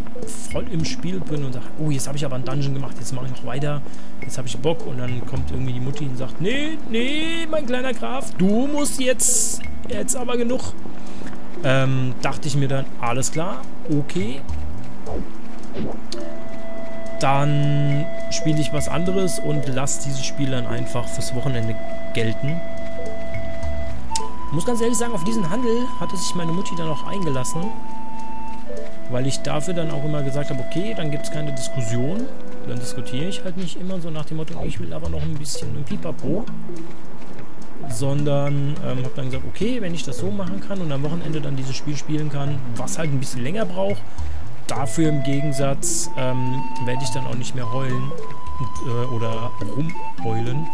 voll im Spiel bin und sage, oh, jetzt habe ich aber einen Dungeon gemacht, jetzt mache ich noch weiter, jetzt habe ich Bock und dann kommt irgendwie die Mutti und sagt, nee, nee, mein kleiner Graf, du musst jetzt, jetzt aber genug. Ähm, dachte ich mir dann, alles klar, okay. Dann spiele ich was anderes und lasse dieses Spiel dann einfach fürs Wochenende gelten. Muss ganz ehrlich sagen, auf diesen Handel hatte sich meine Mutti dann auch eingelassen. Weil ich dafür dann auch immer gesagt habe, okay, dann gibt es keine Diskussion. Dann diskutiere ich halt nicht immer so nach dem Motto, ich will aber noch ein bisschen ein Pipapo. Sondern ähm, habe dann gesagt, okay, wenn ich das so machen kann und am Wochenende dann dieses Spiel spielen kann, was halt ein bisschen länger braucht, dafür im Gegensatz ähm, werde ich dann auch nicht mehr heulen äh, oder rumheulen,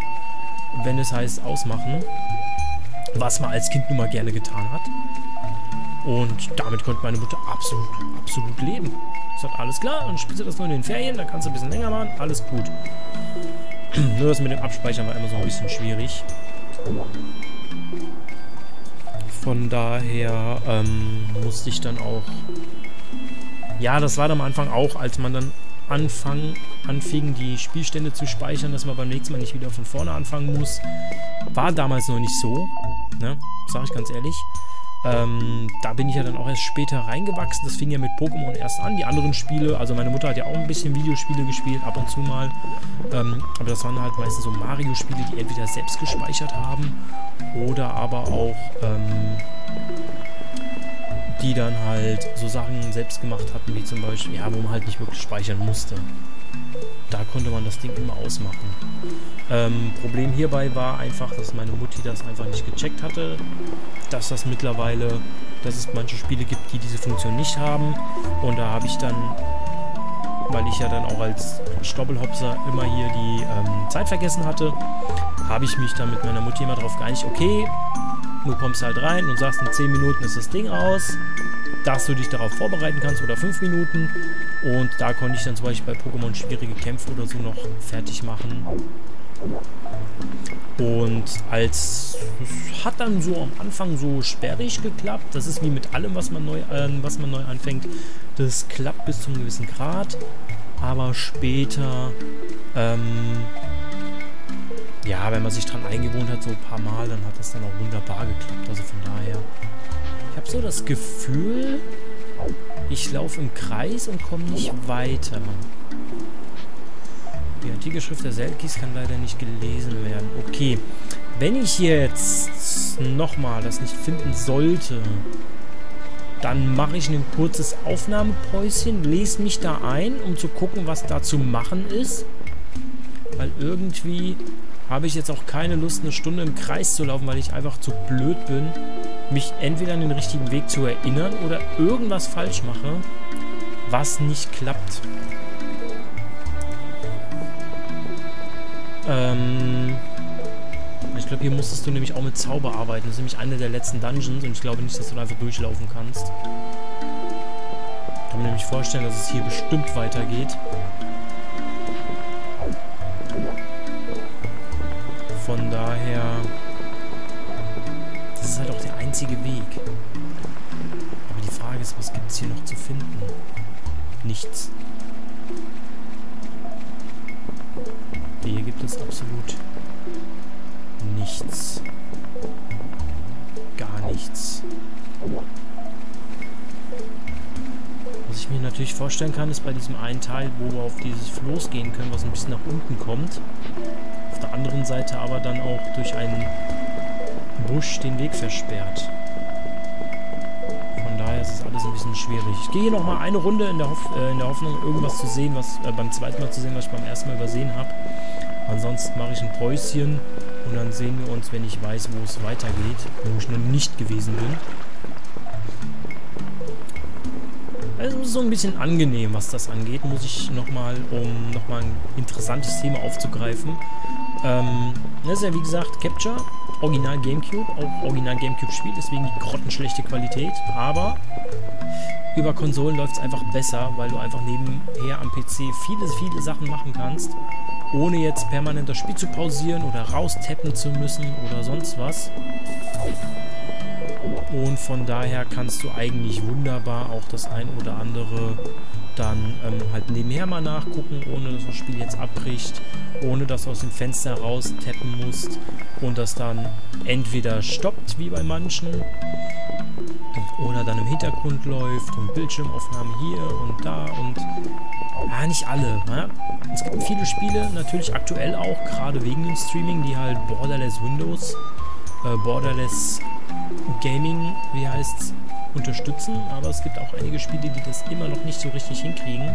wenn es heißt ausmachen was man als Kind nun mal gerne getan hat. Und damit konnte meine Mutter absolut, absolut leben. Ich sagte, alles klar, dann spielst du das nur in den Ferien, dann kannst du ein bisschen länger machen, alles gut. nur das mit dem Abspeichern war immer so ein bisschen schwierig. Von daher ähm, musste ich dann auch... Ja, das war dann am Anfang auch, als man dann anfangen, anfingen, die Spielstände zu speichern, dass man beim nächsten Mal nicht wieder von vorne anfangen muss. War damals noch nicht so, ne? Sag ich ganz ehrlich. Ähm, da bin ich ja dann auch erst später reingewachsen. Das fing ja mit Pokémon erst an. Die anderen Spiele, also meine Mutter hat ja auch ein bisschen Videospiele gespielt, ab und zu mal. Ähm, aber das waren halt meistens so Mario-Spiele, die entweder selbst gespeichert haben oder aber auch ähm, die dann halt so Sachen selbst gemacht hatten, wie zum Beispiel, ja, wo man halt nicht wirklich speichern musste. Da konnte man das Ding immer ausmachen. Ähm, Problem hierbei war einfach, dass meine Mutti das einfach nicht gecheckt hatte, dass das mittlerweile, dass es manche Spiele gibt, die diese Funktion nicht haben. Und da habe ich dann, weil ich ja dann auch als Stoppelhopser immer hier die ähm, Zeit vergessen hatte, habe ich mich dann mit meiner Mutti immer darauf geeinigt, okay, Du kommst halt rein und sagst, in 10 Minuten ist das Ding aus, dass du dich darauf vorbereiten kannst oder 5 Minuten. Und da konnte ich dann zum Beispiel bei Pokémon schwierige Kämpfe oder so noch fertig machen. Und als hat dann so am Anfang so sperrig geklappt. Das ist wie mit allem, was man neu, äh, was man neu anfängt. Das klappt bis zu einem gewissen Grad. Aber später ähm, ja, wenn man sich dran eingewohnt hat, so ein paar Mal, dann hat das dann auch wunderbar geklappt. Also von daher, ich habe so das Gefühl, ich laufe im Kreis und komme nicht weiter. Die antike Schrift der Selkis kann leider nicht gelesen werden. Okay, wenn ich jetzt nochmal das nicht finden sollte, dann mache ich ein kurzes Aufnahmepäuschen, lese mich da ein, um zu gucken, was da zu machen ist. Weil irgendwie habe ich jetzt auch keine Lust, eine Stunde im Kreis zu laufen, weil ich einfach zu blöd bin, mich entweder an den richtigen Weg zu erinnern oder irgendwas falsch mache, was nicht klappt. Ähm... Ich glaube, hier musstest du nämlich auch mit Zauber arbeiten. Das ist nämlich eine der letzten Dungeons und ich glaube nicht, dass du da einfach durchlaufen kannst. Ich kann mir nämlich vorstellen, dass es hier bestimmt weitergeht. Von daher... Das ist halt auch der einzige Weg. Aber die Frage ist, was gibt es hier noch zu finden? Nichts. Hier gibt es absolut nichts. Gar nichts. Was ich mir natürlich vorstellen kann, ist bei diesem einen Teil, wo wir auf dieses Floß gehen können, was ein bisschen nach unten kommt, der anderen Seite aber dann auch durch einen Busch den Weg versperrt. Von daher ist es alles ein bisschen schwierig. Ich gehe hier nochmal eine Runde in der, Hoff äh, in der, Hoffnung, irgendwas zu sehen, was äh, beim zweiten Mal zu sehen, was ich beim ersten Mal übersehen habe. Ansonsten mache ich ein Päuschen Und dann sehen wir uns, wenn ich weiß, wo es weitergeht, wo ich noch nicht gewesen bin. Es ist so ein bisschen angenehm, was das angeht, muss ich nochmal, um nochmal ein interessantes Thema aufzugreifen. Ähm, das ist ja wie gesagt Capture, Original Gamecube, auch Original Gamecube Spiel, deswegen die grottenschlechte Qualität, aber über Konsolen läuft es einfach besser, weil du einfach nebenher am PC viele, viele Sachen machen kannst, ohne jetzt permanent das Spiel zu pausieren oder raustappen zu müssen oder sonst was. Und von daher kannst du eigentlich wunderbar auch das ein oder andere dann ähm, halt nebenher mal nachgucken, ohne dass das Spiel jetzt abbricht, ohne dass du aus dem Fenster raus tappen musst und das dann entweder stoppt, wie bei manchen, oder dann im Hintergrund läuft und Bildschirmaufnahmen hier und da und ja, nicht alle. Ja. Es gibt viele Spiele, natürlich aktuell auch, gerade wegen dem Streaming, die halt Borderless Windows, äh, Borderless Gaming, wie heißt's, unterstützen, aber es gibt auch einige Spiele, die das immer noch nicht so richtig hinkriegen.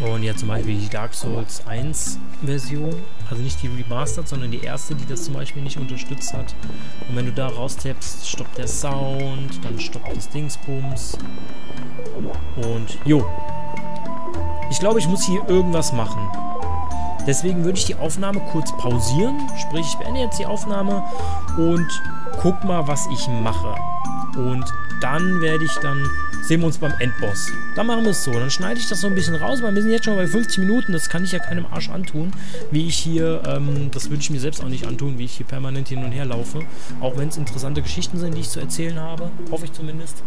Und ja, zum Beispiel die Dark Souls 1 Version, also nicht die Remastered, sondern die erste, die das zum Beispiel nicht unterstützt hat. Und wenn du da raustappst, stoppt der Sound, dann stoppt das Dingsbums. Und jo. Ich glaube, ich muss hier irgendwas machen. Deswegen würde ich die Aufnahme kurz pausieren. Sprich, ich beende jetzt die Aufnahme und guck mal, was ich mache. Und dann werde ich dann, sehen wir uns beim Endboss. Dann machen wir es so. Dann schneide ich das so ein bisschen raus, weil wir sind jetzt schon bei 50 Minuten. Das kann ich ja keinem Arsch antun, wie ich hier, ähm, das würde ich mir selbst auch nicht antun, wie ich hier permanent hin und her laufe. Auch wenn es interessante Geschichten sind, die ich zu erzählen habe. Hoffe ich zumindest.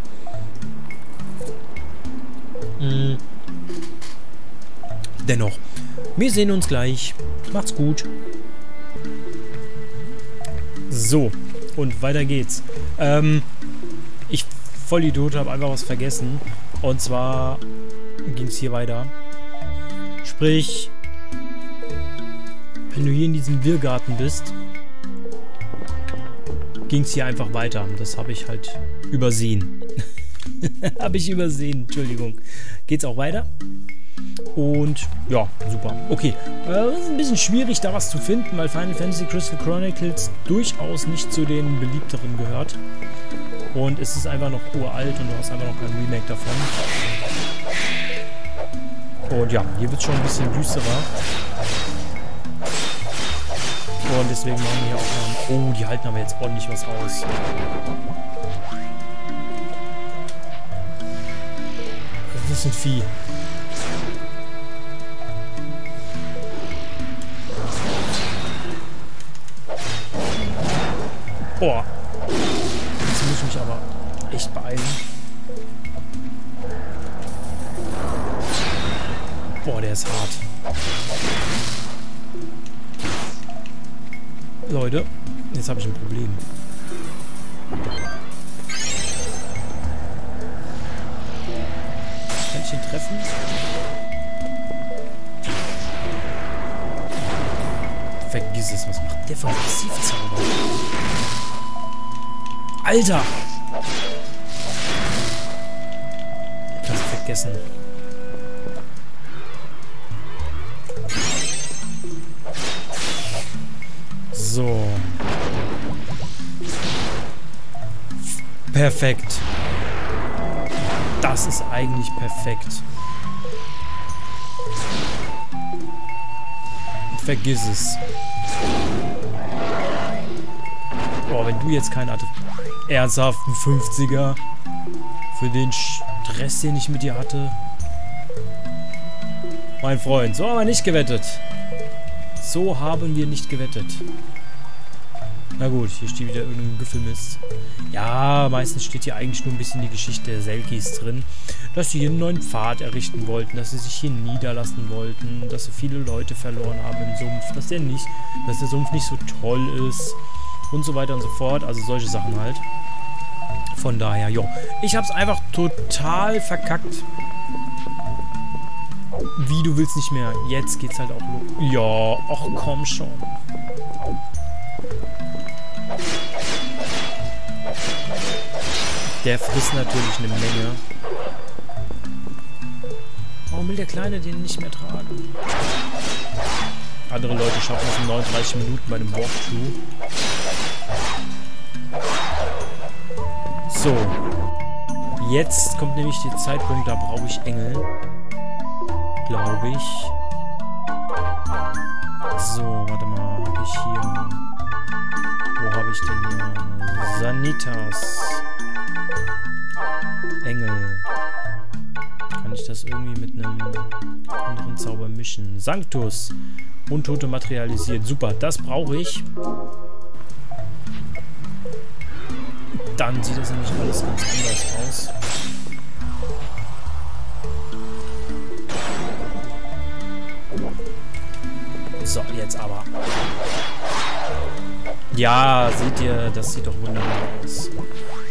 Mhm. Dennoch, wir sehen uns gleich. Macht's gut. So, und weiter geht's. Ähm, ich, Vollidiot, habe einfach was vergessen. Und zwar ging es hier weiter. Sprich, wenn du hier in diesem Biergarten bist, ging es hier einfach weiter. Das habe ich halt übersehen. habe ich übersehen, Entschuldigung. Geht's auch weiter? Und ja, super. Okay, äh, ist ein bisschen schwierig, da was zu finden, weil Final Fantasy Crystal Chronicles durchaus nicht zu den beliebteren gehört. Und es ist einfach noch uralt und du hast einfach noch kein Remake davon. Und ja, hier wird es schon ein bisschen düsterer. Und deswegen machen wir hier auch noch... Oh, die halten aber jetzt ordentlich was aus. Das ist ein Vieh. Boah. Jetzt muss ich mich aber echt beeilen. Boah, der ist hart. Leute, jetzt habe ich ein Problem. Kann ich ihn treffen? Vergiss es, was macht der für ein Passivzauber? Alter! Das vergessen. So. Perfekt. Das ist eigentlich perfekt. Vergiss es. Boah, wenn du jetzt keinen ernsthaften 50er für den Stress, den ich mit dir hatte. Mein Freund, so haben wir nicht gewettet. So haben wir nicht gewettet. Na gut, hier steht wieder irgendein Güffelmist. Ja, meistens steht hier eigentlich nur ein bisschen die Geschichte der Selkis drin. Dass sie hier einen neuen Pfad errichten wollten, dass sie sich hier niederlassen wollten, dass sie viele Leute verloren haben im Sumpf, dass der nicht, dass der Sumpf nicht so toll ist und so weiter und so fort. Also solche Sachen halt. Von daher, jo. Ich hab's einfach total verkackt. Wie, du willst nicht mehr. Jetzt geht's halt auch los. Ja, ach komm schon. Der frisst natürlich eine Menge. Warum will der Kleine den nicht mehr tragen? Andere Leute schaffen es in 39 Minuten bei einem Walkthrough. So. Jetzt kommt nämlich der Zeitpunkt, da brauche ich Engel. Glaube ich. So, warte mal. Habe ich hier... Wo habe ich denn hier? Sanitas. Engel. Kann ich das irgendwie mit einem anderen Zauber mischen? Sanctus. Untote materialisiert. Super, das brauche ich. Dann sieht das nämlich alles ganz anders aus. So, jetzt aber. Ja, seht ihr, das sieht doch wunderbar aus.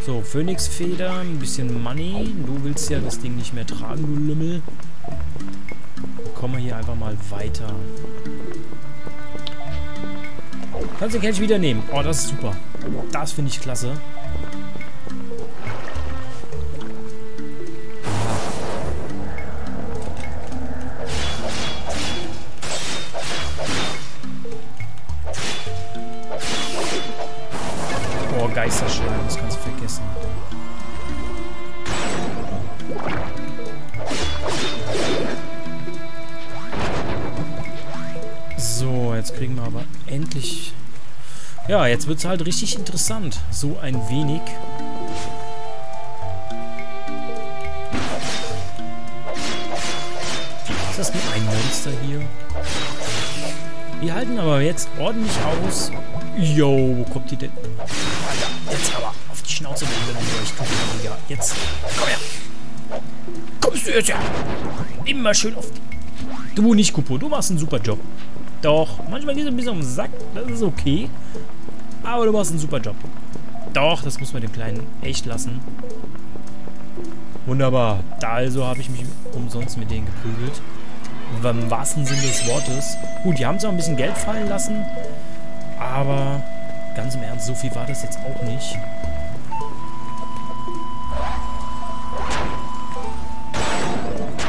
So, Phönixfeder, ein bisschen Money. Du willst ja das Ding nicht mehr tragen, du Lümmel. Kommen wir hier einfach mal weiter. Kannst den Kelch wieder nehmen. Oh, das ist super. Das finde ich klasse. Geisterschlag, das kannst du vergessen. So, jetzt kriegen wir aber endlich... Ja, jetzt wird es halt richtig interessant. So ein wenig. Ist das nur ein Monster hier? Die halten aber jetzt ordentlich aus. Yo, wo kommt die denn? Jetzt aber auf die Schnauze mit dem Leuchtturm, Jetzt, komm her. Kommst du jetzt her? Immer schön auf die... Du nicht, Kupo, du machst einen super Job. Doch, manchmal geht es ein bisschen um den Sack, das ist okay. Aber du machst einen super Job. Doch, das muss man dem Kleinen echt lassen. Wunderbar. Da also habe ich mich umsonst mit denen geprügelt. Im wahrsten Sinne des Wortes. Gut, die haben zwar ein bisschen Geld fallen lassen, aber ganz im Ernst, so viel war das jetzt auch nicht.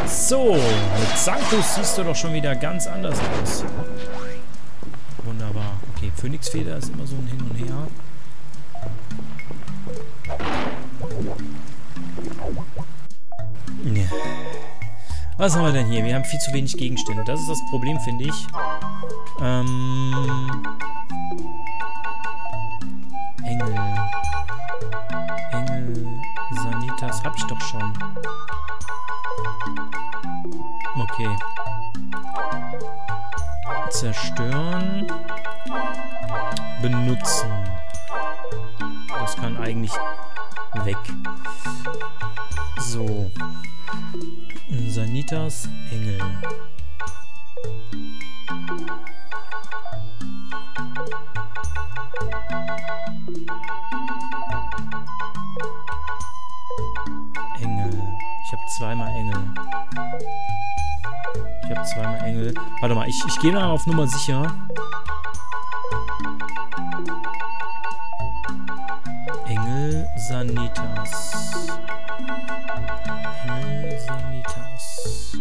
So, mit Sanctus siehst du doch schon wieder ganz anders aus. Wunderbar. Okay, Phönixfeder ist immer so ein Hin und Her. Ja. Was haben wir denn hier? Wir haben viel zu wenig Gegenstände. Das ist das Problem, finde ich. Ähm... Sanitas habe ich doch schon. Okay. Zerstören. Benutzen. Das kann eigentlich weg. So. Sanitas Engel. Engel. Ich habe zweimal Engel. Ich habe zweimal Engel. Warte mal, ich, ich gehe mal auf Nummer sicher. Engel Sanitas. Engel Sanitas.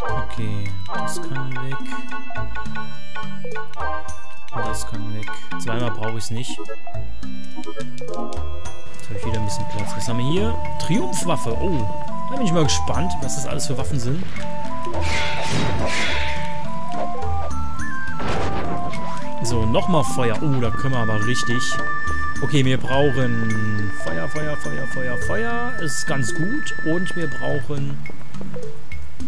Okay, das kann weg. Das kann weg. Zweimal brauche ich es nicht. Jetzt habe ich wieder ein bisschen Platz. Was haben wir hier? Triumphwaffe. Oh, da bin ich mal gespannt, was das alles für Waffen sind. So, nochmal Feuer. Oh, da können wir aber richtig. Okay, wir brauchen Feuer, Feuer, Feuer, Feuer, Feuer. Ist ganz gut. Und wir brauchen...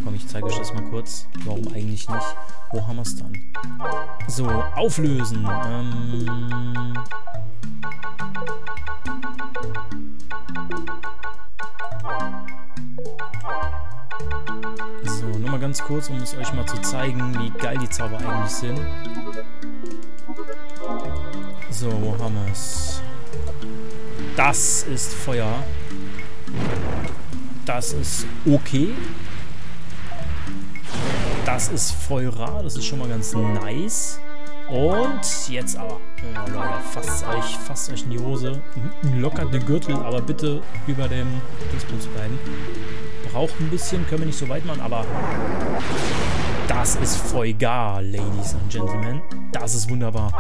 Komm, ich zeige euch das mal kurz. Warum eigentlich nicht? Wo haben wir es dann? So, auflösen. Ähm... So, nur mal ganz kurz, um es euch mal zu zeigen, wie geil die Zauber eigentlich sind. So, wo haben wir es? Das ist Feuer. Das ist okay. Das ist Feuer. Das ist schon mal ganz nice. Und jetzt aber. Oh, Leute, fasst euch, fasst euch in die Hose. Lockert den Gürtel, aber bitte über dem Dingsbums bleiben. raucht ein bisschen, können wir nicht so weit machen, aber das ist voll gar, Ladies and Gentlemen. Das ist wunderbar.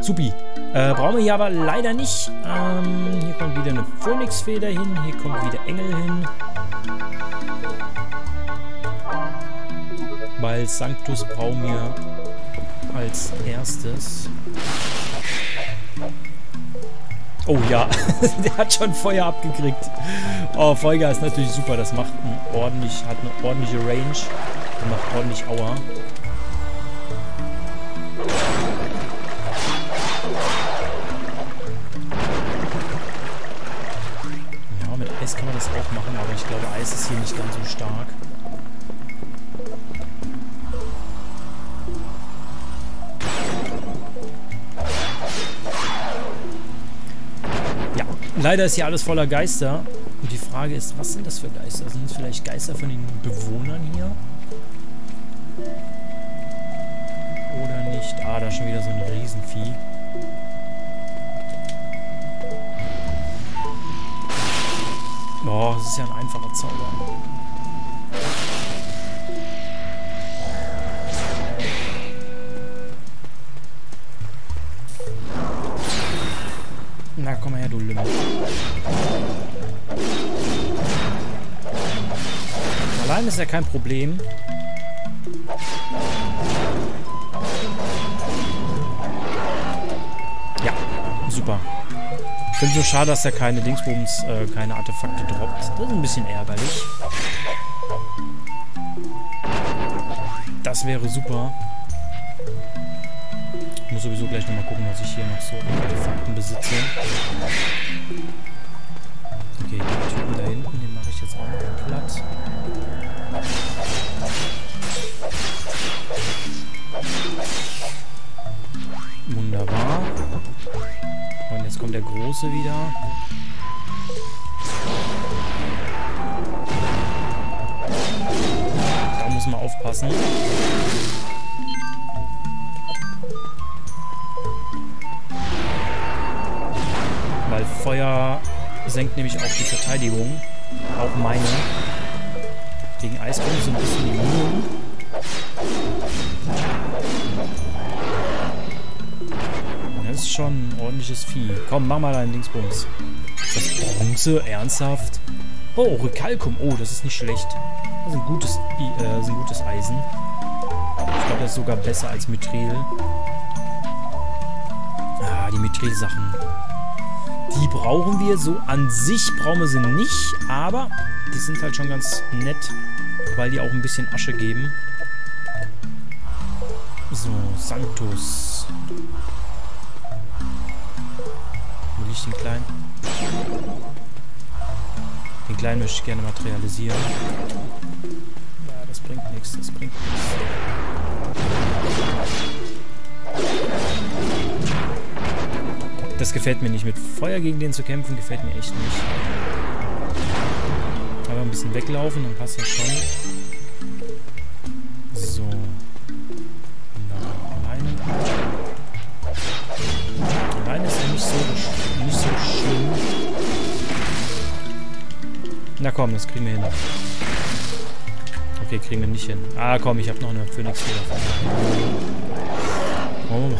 Supi. Äh, brauchen wir hier aber leider nicht. Ähm, hier kommt wieder eine Phönixfeder hin. Hier kommt wieder Engel hin. Weil Sanctus brauchen wir als erstes. Oh ja, der hat schon Feuer abgekriegt. Oh, Feuer ist natürlich super. Das macht ordentlich, hat eine ordentliche Range. Und macht ordentlich Aua. Ja, mit Eis kann man das auch machen, aber ich glaube, Eis ist hier nicht ganz so stark. Leider ist hier alles voller Geister. Und die Frage ist, was sind das für Geister? Sind es vielleicht Geister von den Bewohnern hier? Oder nicht? Ah, da ist schon wieder so ein Riesenvieh. Oh, das ist ja ein einfacher Zauber. Na, komm mal her, du Lümmel. Allein ist ja kein Problem. Ja, super. Finde so schade, dass er keine Dingsbums, äh, keine Artefakte droppt. Das ist ein bisschen ärgerlich. Das wäre super. Muss sowieso gleich nochmal gucken, was ich hier noch so an Artefakten besitze. Okay, den Typen da hinten, den mache ich jetzt auch noch platt. Wunderbar. Und jetzt kommt der Große wieder. Da muss man aufpassen. Weil Feuer senkt nämlich auch die Verteidigung. Auch meine. Gegen Eis so ein bisschen immun. Das ist schon ein ordentliches Vieh. Komm, mach mal deinen Dingsbums. Das Bronze? Ernsthaft? Oh, Recalcum. Oh, das ist nicht schlecht. Das ist ein gutes, äh, ist ein gutes Eisen. Ich glaube, das ist sogar besser als Mithril. Ah, die Mithril-Sachen. Die brauchen wir so an sich, brauchen wir sie nicht, aber die sind halt schon ganz nett, weil die auch ein bisschen Asche geben. So, Sanctus. Will ich den kleinen? Den kleinen möchte ich gerne materialisieren. Ja, das bringt nichts, das bringt nichts. Das gefällt mir nicht. Mit Feuer gegen den zu kämpfen, gefällt mir echt nicht. Aber ein bisschen weglaufen, dann passt das schon. So. Alleine. Alleine ist ja nicht so, nicht so schlimm. Na komm, das kriegen wir hin. Okay, kriegen wir nicht hin. Ah, komm, ich habe noch eine Wollen wir, mal,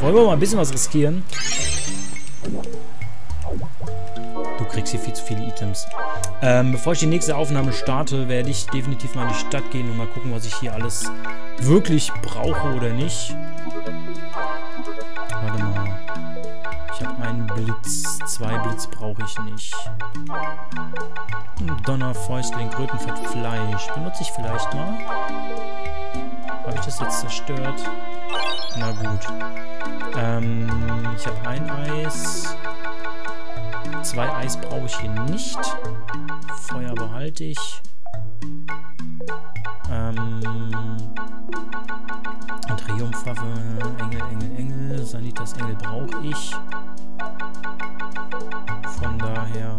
wollen wir mal ein bisschen was riskieren? Du kriegst hier viel zu viele Items. Ähm, bevor ich die nächste Aufnahme starte, werde ich definitiv mal in die Stadt gehen und mal gucken, was ich hier alles wirklich brauche oder nicht. Blitz. Zwei Blitz brauche ich nicht. Donnerfäustling, Krötenfett, Fleisch. Benutze ich vielleicht mal. Habe ich das jetzt zerstört? Na gut. Ähm, ich habe ein Eis. Zwei Eis brauche ich hier nicht. Feuer behalte ich. Ähm, Triumphwaffe, Engel, Engel, Engel. Sanitas Engel brauche ich. Von daher...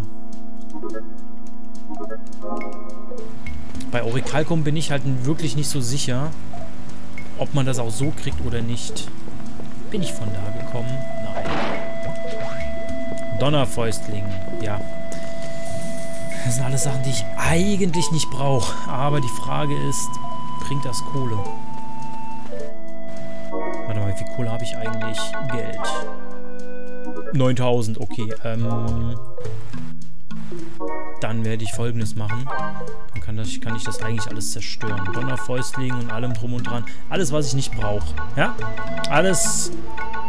Bei Orichalcum bin ich halt wirklich nicht so sicher, ob man das auch so kriegt oder nicht. Bin ich von da gekommen? Nein. Donnerfäustling, ja. Das sind alles Sachen, die ich eigentlich nicht brauche. Aber die Frage ist, bringt das Kohle? Warte mal, wie viel Kohle habe ich eigentlich? Geld. 9000, okay. Ähm, dann werde ich folgendes machen. Dann kann, das, kann ich das eigentlich alles zerstören. Donnerfäustling und allem drum und dran. Alles, was ich nicht brauche. Ja? Alles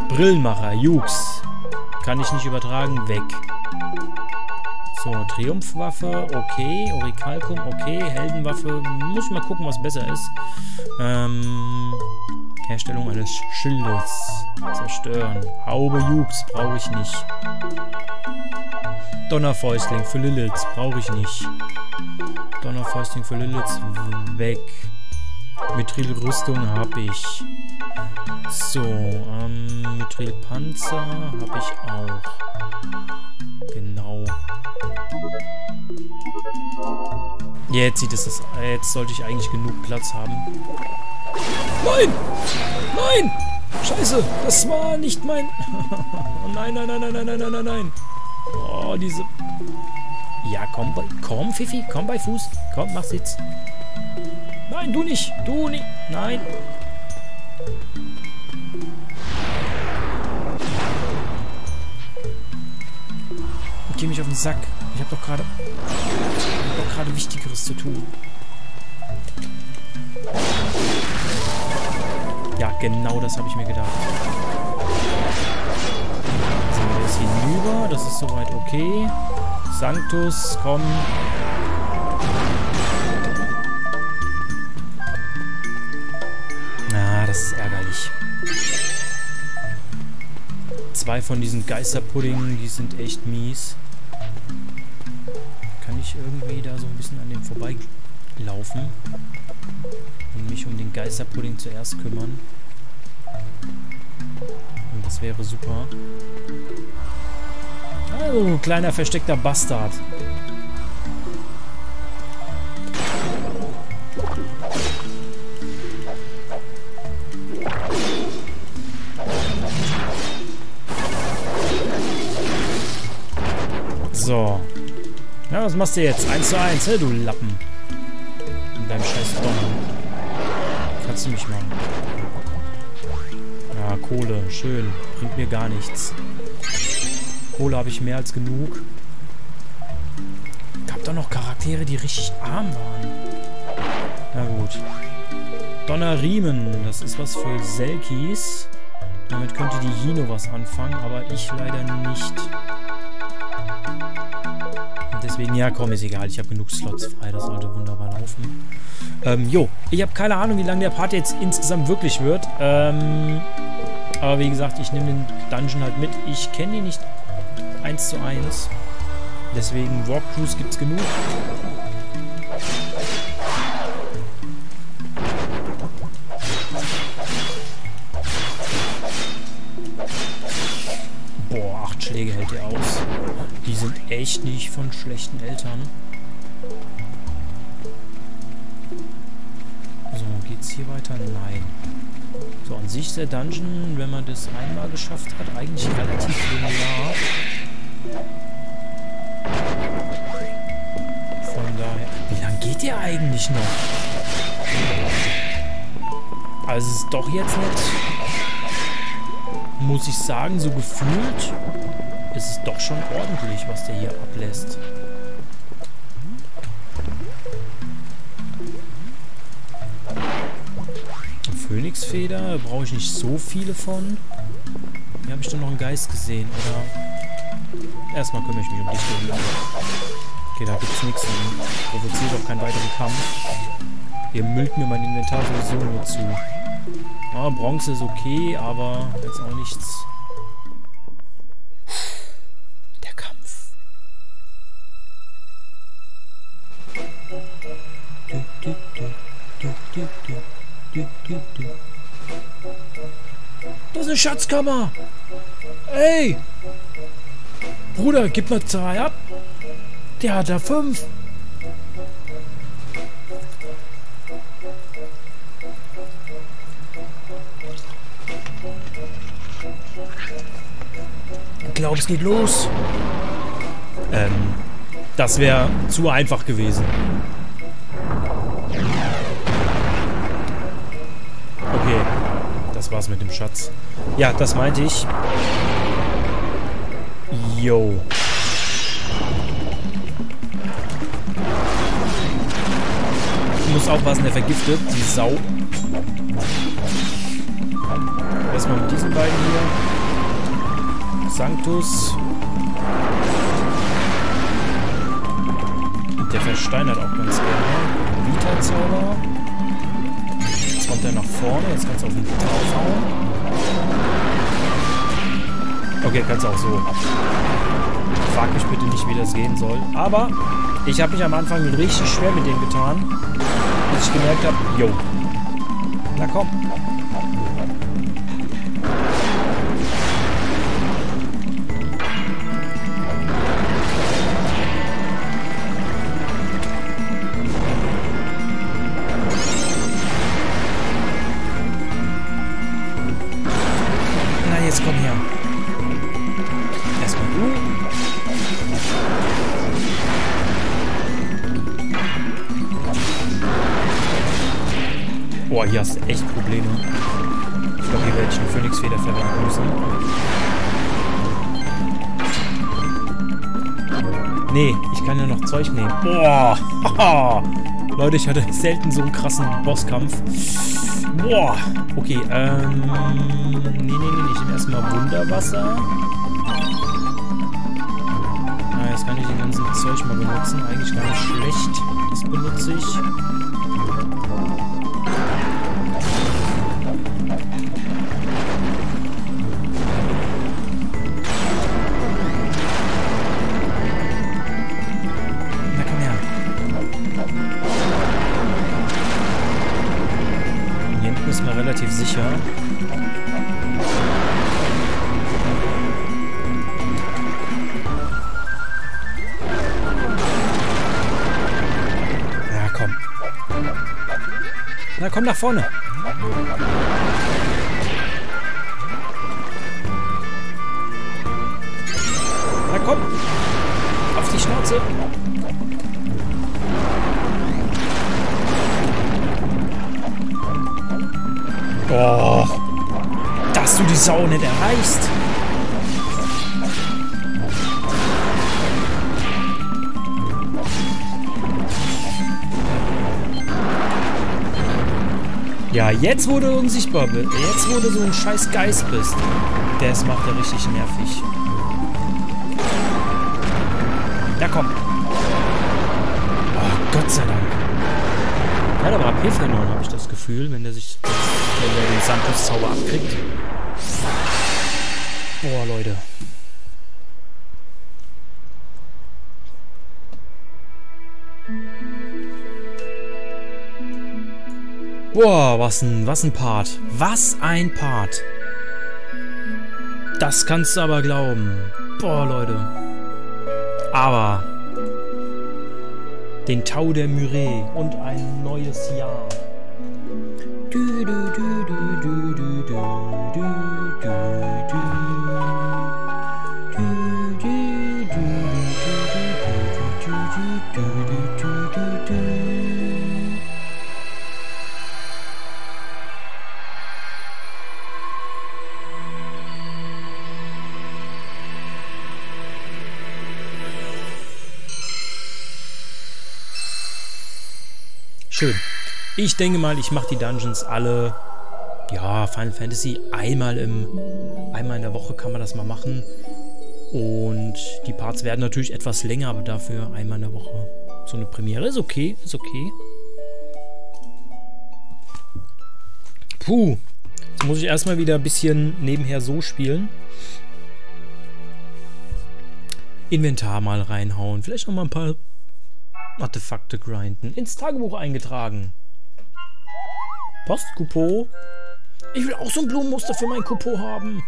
Brillenmacher, Jux. Kann ich nicht übertragen, weg. So, Triumphwaffe, okay. Orikalkum, okay. Heldenwaffe, muss ich mal gucken, was besser ist. Ähm, Herstellung eines Schildes. Zerstören. Haube Jux, brauche ich nicht. Donnerfäustling für Lilith, brauche ich nicht. Donnerfäustling für Lilith, weg. Mithrilrüstung habe ich. So, ähm, Mithrilpanzer habe ich auch. Genau. Jetzt sieht es, jetzt sollte ich eigentlich genug Platz haben. Nein! Nein! Scheiße, das war nicht mein... oh nein, nein, nein, nein, nein, nein, nein, nein. Oh, diese... Ja, komm, bei, komm, Fifi, komm bei Fuß. Komm, mach Sitz. Nein, du nicht. Du nicht. Nein. Geh mich auf den Sack. Ich hab doch gerade... Ich hab doch gerade Wichtigeres zu tun. Ja, genau das habe ich mir gedacht. Sind wir jetzt hinüber. Das ist soweit okay. Sanctus, komm. Das ist ärgerlich. Zwei von diesen Geisterpuddingen, die sind echt mies. Kann ich irgendwie da so ein bisschen an dem vorbeilaufen? Und mich um den Geisterpudding zuerst kümmern. Und das wäre super. Oh, kleiner versteckter Bastard. So. Ja, was machst du jetzt? 1 zu 1, du Lappen. In deinem scheiß Donner. Kannst du mich machen. Ja, Kohle. Schön. Bringt mir gar nichts. Kohle habe ich mehr als genug. Gab doch noch Charaktere, die richtig arm waren. Na gut. Donnerriemen. Das ist was für Selkies. Damit könnte die Hino was anfangen, aber ich leider nicht. Deswegen, ja, komm, ist egal. Ich habe genug Slots frei. Das sollte wunderbar laufen. Ähm, jo. Ich habe keine Ahnung, wie lange der Part jetzt insgesamt wirklich wird. Ähm, aber wie gesagt, ich nehme den Dungeon halt mit. Ich kenne ihn nicht 1 zu 1. Deswegen Walkthroughs gibt es genug. Boah, acht Schläge hält er aus. Die sind echt nicht von schlechten Eltern. So, geht's hier weiter? Nein. So, an sich der Dungeon, wenn man das einmal geschafft hat, eigentlich relativ linear. Von daher... Wie lange geht der eigentlich noch? Also es ist doch jetzt nicht... Muss ich sagen, so gefühlt ist es doch schon ordentlich, was der hier ablässt. Phönixfeder brauche ich nicht so viele von. Hier habe ich doch noch einen Geist gesehen, oder? Erstmal kümmere ich mich um dich, Okay, da gibt es nichts. Provoziert auch keinen weiteren Kampf. Ihr müllt mir mein Inventar sowieso nur zu. Ja, Bronze ist okay, aber jetzt auch nichts. Das ist eine Schatzkammer. Ey! Bruder, gib mal zwei ab. Der hat da fünf. Ich glaube, es geht los. Ähm, Das wäre zu einfach gewesen. Das war's mit dem Schatz. Ja, das meinte ich. Yo. Ich muss aufpassen, der vergiftet, die Sau. Erstmal mit diesen beiden hier. Sanctus. Der versteinert auch ganz gerne. Vita-Zauber. Jetzt kommt er nach vorne. Jetzt kannst du auf ihn draufhauen. Okay, kannst du auch so. Frag mich bitte nicht, wie das gehen soll. Aber ich habe mich am Anfang richtig schwer mit dem getan. Bis ich gemerkt habe, yo. Na komm. Hier hast du echt Probleme. Ich glaube, hier werde ich eine Phönix-Feder verwenden müssen. Nee, ich kann ja noch Zeug nehmen. Boah! Leute, ich hatte selten so einen krassen Bosskampf. Boah! Okay, ähm... Nee, nee, nee, ich nehme erstmal Wunderwasser. Na, jetzt kann ich den ganzen Zeug mal benutzen. Eigentlich gar nicht schlecht. Das benutze ich. Komm nach vorne. Jetzt du unsichtbar. Jetzt du so ein scheiß Geist bist. Das macht er richtig nervig. Ja, komm. Oh, Gott sei Dank. Er hat aber AP verloren, habe ich das Gefühl, wenn der sich wenn der den Santos-Zauber abkriegt. Boah, Leute. Boah, was ein, was ein Part. Was ein Part. Das kannst du aber glauben. Boah, Leute. Aber den Tau der Myrrhe und ein neues Jahr. Du, du, Schön. Ich denke mal, ich mache die Dungeons alle, ja, Final Fantasy einmal im, einmal in der Woche kann man das mal machen. Und die Parts werden natürlich etwas länger, aber dafür einmal in der Woche. So eine Premiere ist okay, ist okay. Puh. Jetzt muss ich erstmal wieder ein bisschen nebenher so spielen. Inventar mal reinhauen. Vielleicht noch mal ein paar Artefakte grinden. Ins Tagebuch eingetragen. Postkupo. Ich will auch so ein Blumenmuster für mein Kupo haben.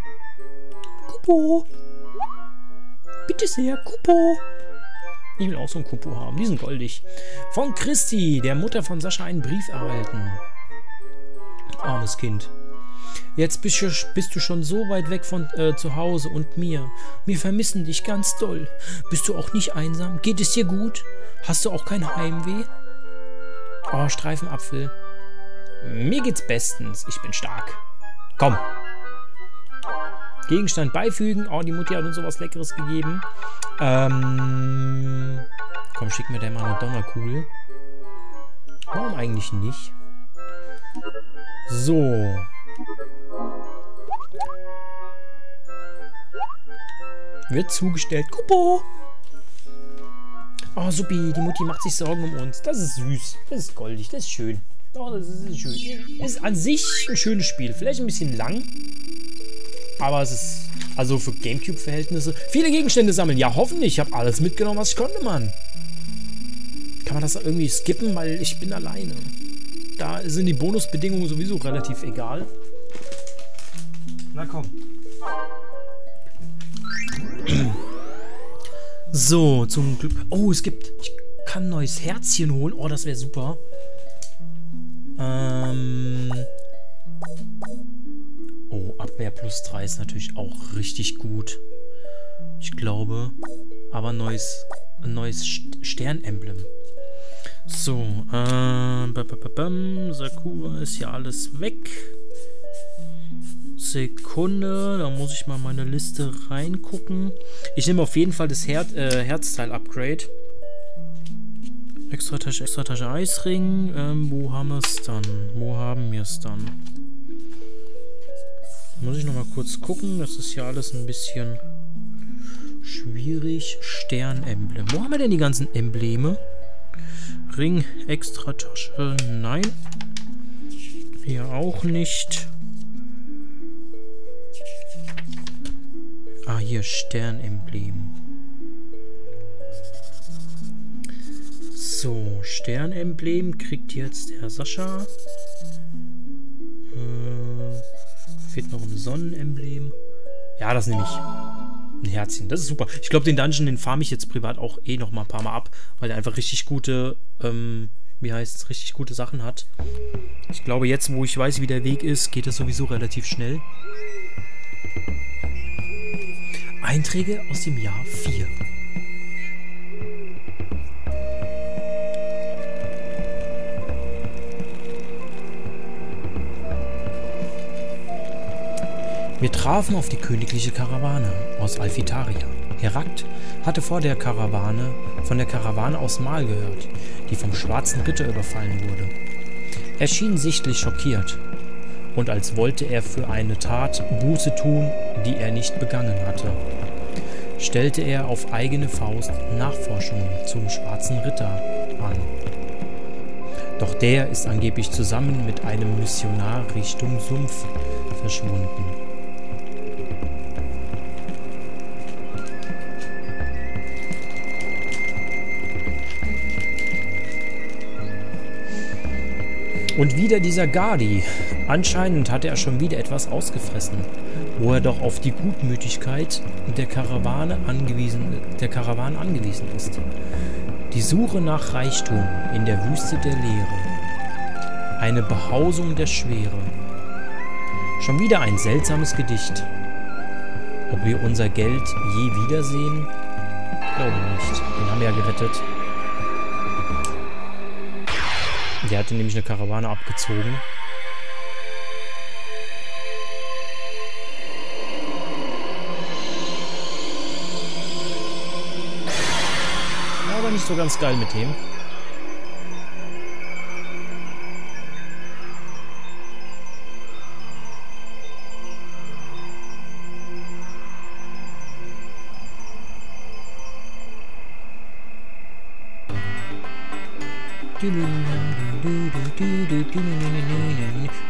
Kupo. Bitte sehr, Kupo. Ich will auch so ein Kupo haben. Die sind goldig. Von Christi, der Mutter von Sascha, einen Brief erhalten. Armes Kind. Jetzt bist du, schon so weit weg von äh, zu Hause und mir. Wir vermissen dich ganz doll. Bist du auch nicht einsam? Geht es dir gut? Hast du auch kein Heimweh? Oh, Streifenapfel. Mir geht's bestens. Ich bin stark. Komm. Gegenstand beifügen. Oh, die Mutti hat uns sowas Leckeres gegeben. Ähm. Komm, schick mir der mal eine Donnerkugel. Warum eigentlich nicht? So. Wird zugestellt. Kupo! Oh, Suppi, die Mutti macht sich Sorgen um uns. Das ist süß. Das ist goldig. Das ist schön. Oh, das ist schön. Ist an sich ein schönes Spiel. Vielleicht ein bisschen lang. Aber es ist, also für Gamecube-Verhältnisse, viele Gegenstände sammeln. Ja, hoffentlich. Ich habe alles mitgenommen, was ich konnte, Mann. Kann man das irgendwie skippen, weil ich bin alleine. Da sind die Bonusbedingungen sowieso relativ egal. Na komm. So, zum Glück. Oh, es gibt. Ich kann ein neues Herzchen holen. Oh, das wäre super. Ähm. Oh, Abwehr plus 3 ist natürlich auch richtig gut. Ich glaube. Aber ein neues, Sternemblem. So, ähm, Sakura ist ja alles weg. Sekunde, da muss ich mal meine Liste reingucken. Ich nehme auf jeden Fall das Her äh, Herzteil-Upgrade. Extra Tasche, extra Tasche Eisring. Ähm, wo haben wir es dann? Wo haben wir es dann? Muss ich nochmal kurz gucken. Das ist ja alles ein bisschen schwierig. Sternemblem. Wo haben wir denn die ganzen Embleme? Ring, extra Tasche. Nein. Hier auch nicht. Ah, hier Sternemblem. So, Sternemblem kriegt jetzt der Sascha. Äh, fehlt noch ein Sonnenemblem. Ja, das nehme ich. Ein Herzchen, das ist super. Ich glaube, den Dungeon, den farme ich jetzt privat auch eh noch mal ein paar Mal ab, weil er einfach richtig gute, ähm, wie heißt es, richtig gute Sachen hat. Ich glaube, jetzt, wo ich weiß, wie der Weg ist, geht das sowieso relativ schnell. Einträge aus dem Jahr 4. Wir trafen auf die königliche Karawane aus Alfitaria. Herakt hatte vor der Karawane, von der Karawane aus Mal gehört, die vom schwarzen Ritter überfallen wurde. Er schien sichtlich schockiert und als wollte er für eine Tat Buße tun, die er nicht begangen hatte. Stellte er auf eigene Faust Nachforschungen zum Schwarzen Ritter an. Doch der ist angeblich zusammen mit einem Missionar Richtung Sumpf verschwunden. Und wieder dieser Gardi. Anscheinend hatte er schon wieder etwas ausgefressen, wo er doch auf die Gutmütigkeit der Karawane angewiesen, der Karawane angewiesen ist. Die Suche nach Reichtum in der Wüste der Leere. Eine Behausung der Schwere. Schon wieder ein seltsames Gedicht. Ob wir unser Geld je wiedersehen? Glaube nicht. Den haben wir ja gerettet. Der hatte nämlich eine Karawane abgezogen. So ganz geil mit dem.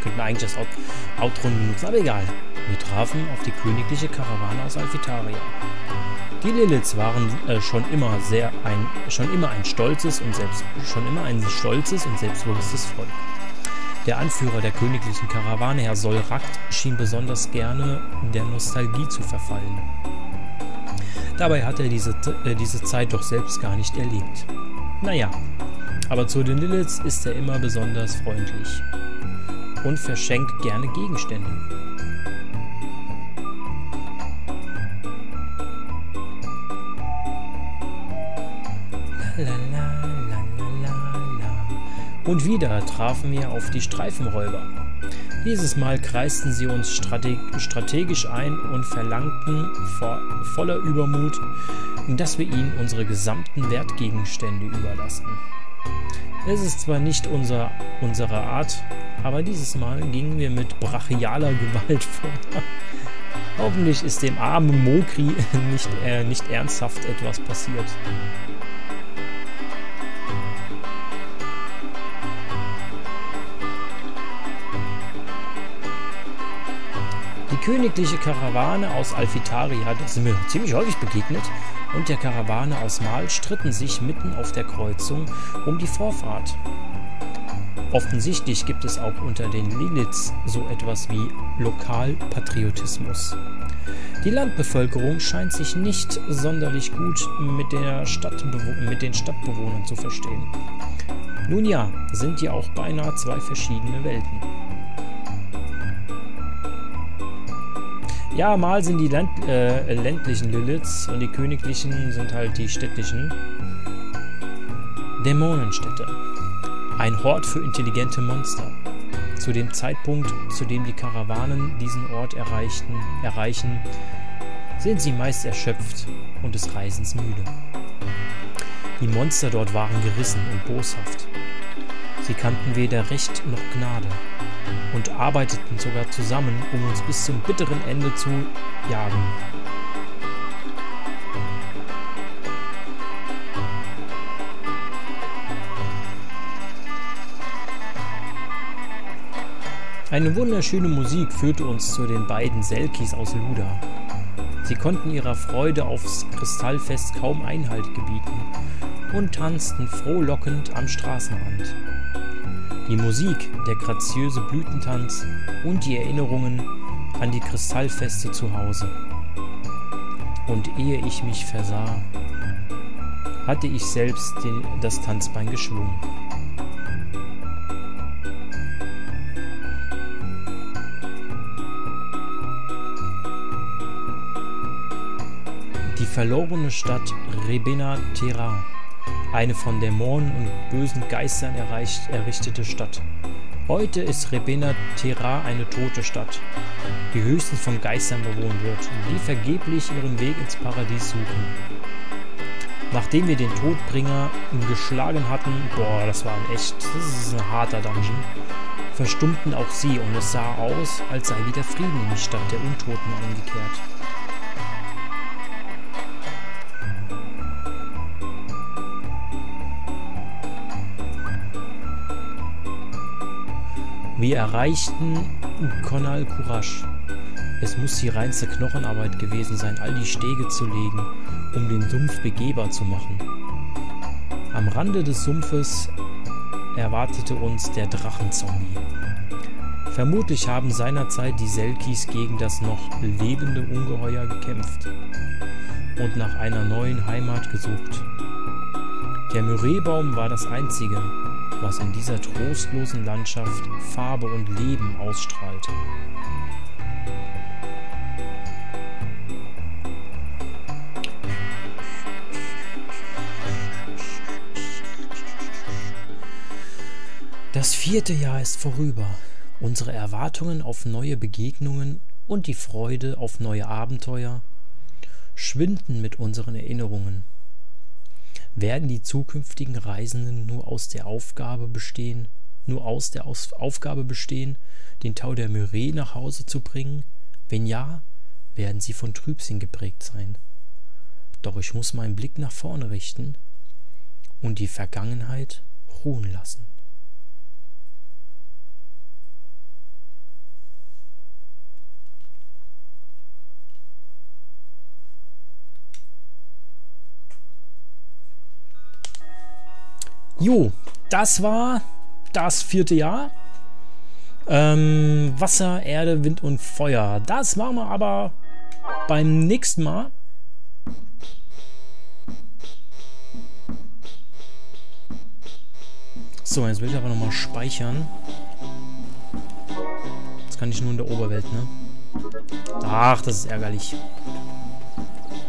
Könnten eigentlich das Outro benutzen, aber egal. Wir trafen auf die königliche Karawane aus Alfitaria. Die Liliths waren äh, schon immer sehr ein schon immer ein stolzes und selbst schon immer ein stolzes und selbstbewusstes Volk. Der Anführer der königlichen Karawane, Herr Solrakt, schien besonders gerne der Nostalgie zu verfallen. Dabei hat er diese, äh, diese Zeit doch selbst gar nicht erlebt. Naja, aber zu den Liliths ist er immer besonders freundlich. und verschenkt gerne Gegenstände. Und wieder trafen wir auf die Streifenräuber. Dieses Mal kreisten sie uns strate strategisch ein und verlangten vor voller Übermut, dass wir ihnen unsere gesamten Wertgegenstände überlassen. Es ist zwar nicht unser, unsere Art, aber dieses Mal gingen wir mit brachialer Gewalt vor. Hoffentlich ist dem armen Mokri nicht, äh, nicht ernsthaft etwas passiert. Königliche Karawane aus Alfitaria, das sind mir ziemlich häufig begegnet, und der Karawane aus Mal stritten sich mitten auf der Kreuzung um die Vorfahrt. Offensichtlich gibt es auch unter den Liliths so etwas wie Lokalpatriotismus. Die Landbevölkerung scheint sich nicht sonderlich gut mit, mit den Stadtbewohnern zu verstehen. Nun ja, sind ja auch beinahe zwei verschiedene Welten. Ja, mal sind die Land, äh, ländlichen Liliths und die königlichen sind halt die städtischen. Dämonenstädte. Ein Hort für intelligente Monster. Zu dem Zeitpunkt, zu dem die Karawanen diesen Ort erreichten, erreichen, sind sie meist erschöpft und des Reisens müde. Die Monster dort waren gerissen und boshaft. Sie kannten weder Recht noch Gnade und arbeiteten sogar zusammen, um uns bis zum bitteren Ende zu jagen. Eine wunderschöne Musik führte uns zu den beiden Selkis aus Luda. Sie konnten ihrer Freude aufs Kristallfest kaum Einhalt gebieten und tanzten frohlockend am Straßenrand. Die Musik, der graziöse Blütentanz und die Erinnerungen an die Kristallfeste zu Hause. Und ehe ich mich versah, hatte ich selbst den, das Tanzbein geschwungen. Die verlorene Stadt Rebena Terra eine von Dämonen und bösen Geistern erreicht, errichtete Stadt. Heute ist Rebena Terra eine tote Stadt, die höchstens von Geistern bewohnt wird, die vergeblich ihren Weg ins Paradies suchen. Nachdem wir den Todbringer geschlagen hatten, boah, das war ein echt, das ist ein harter Dungeon, verstummten auch sie und es sah aus, als sei wieder Frieden in die Stadt der Untoten eingekehrt. Wir erreichten Konal Kurash. Es muss die reinste Knochenarbeit gewesen sein, all die Stege zu legen, um den Sumpf begehbar zu machen. Am Rande des Sumpfes erwartete uns der Drachenzombie. Vermutlich haben seinerzeit die Selkis gegen das noch lebende Ungeheuer gekämpft und nach einer neuen Heimat gesucht. Der Myreebaum war das einzige, was in dieser trostlosen Landschaft Farbe und Leben ausstrahlte. Das vierte Jahr ist vorüber. Unsere Erwartungen auf neue Begegnungen und die Freude auf neue Abenteuer schwinden mit unseren Erinnerungen. Werden die zukünftigen Reisenden nur aus der Aufgabe bestehen, nur aus der aus Aufgabe bestehen, den Tau der Myrrhe nach Hause zu bringen? Wenn ja, werden sie von Trübsinn geprägt sein. Doch ich muss meinen Blick nach vorne richten und die Vergangenheit ruhen lassen. Jo, das war das vierte Jahr. Ähm, Wasser, Erde, Wind und Feuer. Das machen wir aber beim nächsten Mal. So, jetzt will ich aber nochmal speichern. Das kann ich nur in der Oberwelt, ne? Ach, das ist ärgerlich.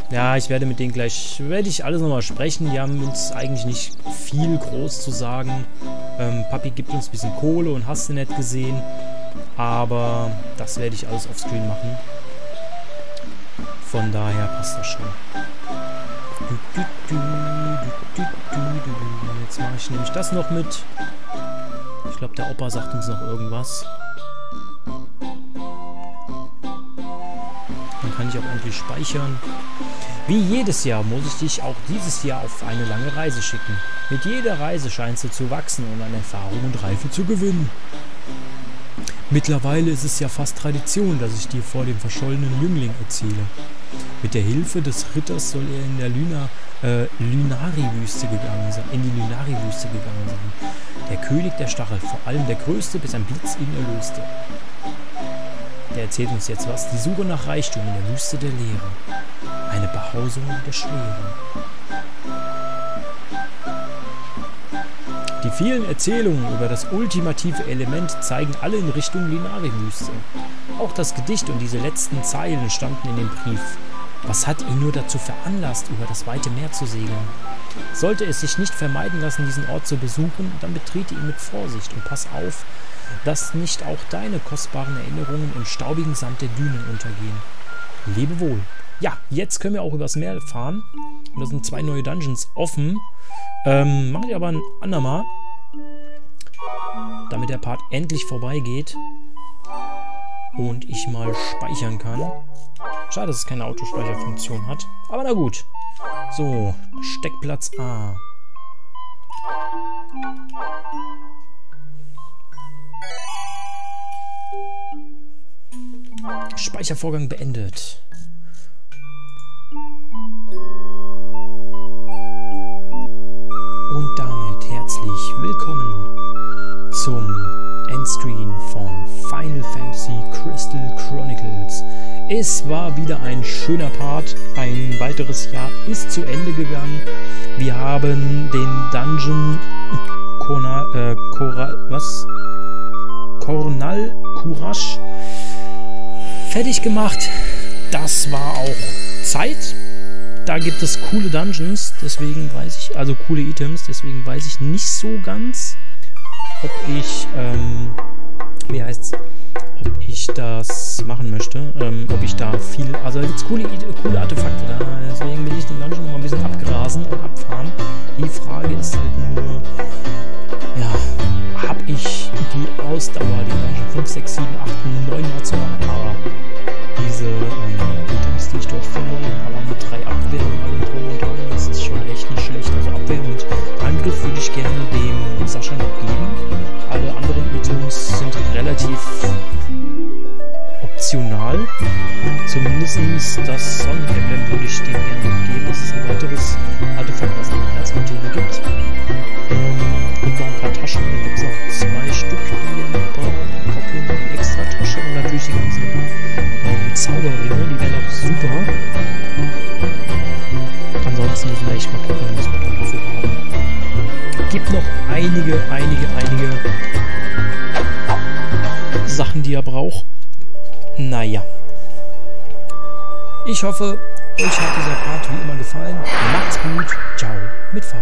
Ja, ich werde mit denen gleich, werde ich alles nochmal sprechen. Die haben uns eigentlich nicht viel groß zu sagen. Ähm, Papi gibt uns ein bisschen Kohle und hast du nicht gesehen. Aber das werde ich alles offscreen machen. Von daher passt das schon. Jetzt mache ich nämlich das noch mit. Ich glaube, der Opa sagt uns noch irgendwas. Dann kann ich auch endlich speichern. Wie jedes Jahr muss ich dich auch dieses Jahr auf eine lange Reise schicken. Mit jeder Reise scheinst du zu wachsen und an Erfahrung und Reife zu gewinnen. Mittlerweile ist es ja fast Tradition, dass ich dir vor dem verschollenen Jüngling erzähle. Mit der Hilfe des Ritters soll er in der Luna, äh, Lunari-Wüste gegangen sein, in die Lunari-Wüste gegangen sein. Der König der Stachel, vor allem der Größte, bis ein Blitz ihn erlöste. Der erzählt uns jetzt was. Die Suche nach Reichtum in der Wüste der Leere. Eine Behausung der Schwere. Die vielen Erzählungen über das ultimative Element zeigen alle in Richtung Linari-Wüste. Auch das Gedicht und diese letzten Zeilen standen in dem Brief. Was hat ihn nur dazu veranlasst, über das weite Meer zu segeln? Sollte es sich nicht vermeiden lassen, diesen Ort zu besuchen, dann betrete ihn mit Vorsicht und pass auf, dass nicht auch deine kostbaren Erinnerungen im staubigen Sand der Dünen untergehen. Lebe wohl. Ja, jetzt können wir auch übers Meer fahren. Und da sind zwei neue Dungeons offen. Ähm, mache ich aber ein andermal. Damit der Part endlich vorbeigeht. Und ich mal speichern kann. Schade, dass es keine Autospeicherfunktion hat. Aber na gut. So, Steckplatz A. Speichervorgang beendet. Und damit herzlich willkommen zum Endscreen von Final Fantasy Crystal Chronicles. Es war wieder ein schöner Part. Ein weiteres Jahr ist zu Ende gegangen. Wir haben den Dungeon Kona, äh, Cora, was? Kornal Kurash fertig gemacht. Das war auch Zeit. Da gibt es coole Dungeons, deswegen weiß ich, also coole Items, deswegen weiß ich nicht so ganz, ob ich, ähm, wie heißt's, ob ich das machen möchte, ähm, ob ich da viel, also es coole, coole Artefakte da, deswegen will ich den Dungeon noch mal ein bisschen abgrasen und abfahren. Die Frage ist halt nur, ja, habe ich die Ausdauer, die Dungeon 5, 6, 7, 8, 9 Mal zu machen, aber diese ähm, Items, die ich dort finde, Angriff würde ich gerne dem Sascha noch geben. Alle anderen Items sind relativ optional. Zumindest das Sonnenemblem würde ich dem gerne noch geben. Das ist ein weiteres Artefakt, was eine Herzmaterie gibt. Ähm, und noch ein paar Taschen. Da gibt es noch zwei Stück, die wir noch brauchen. Kopplung und extra Tasche und natürlich die ganzen ähm, Zauberringe, die wären auch super. Einige, einige, einige Sachen, die er braucht. Naja. Ich hoffe, euch hat dieser Part wie immer gefallen. Macht's gut. Ciao mit V.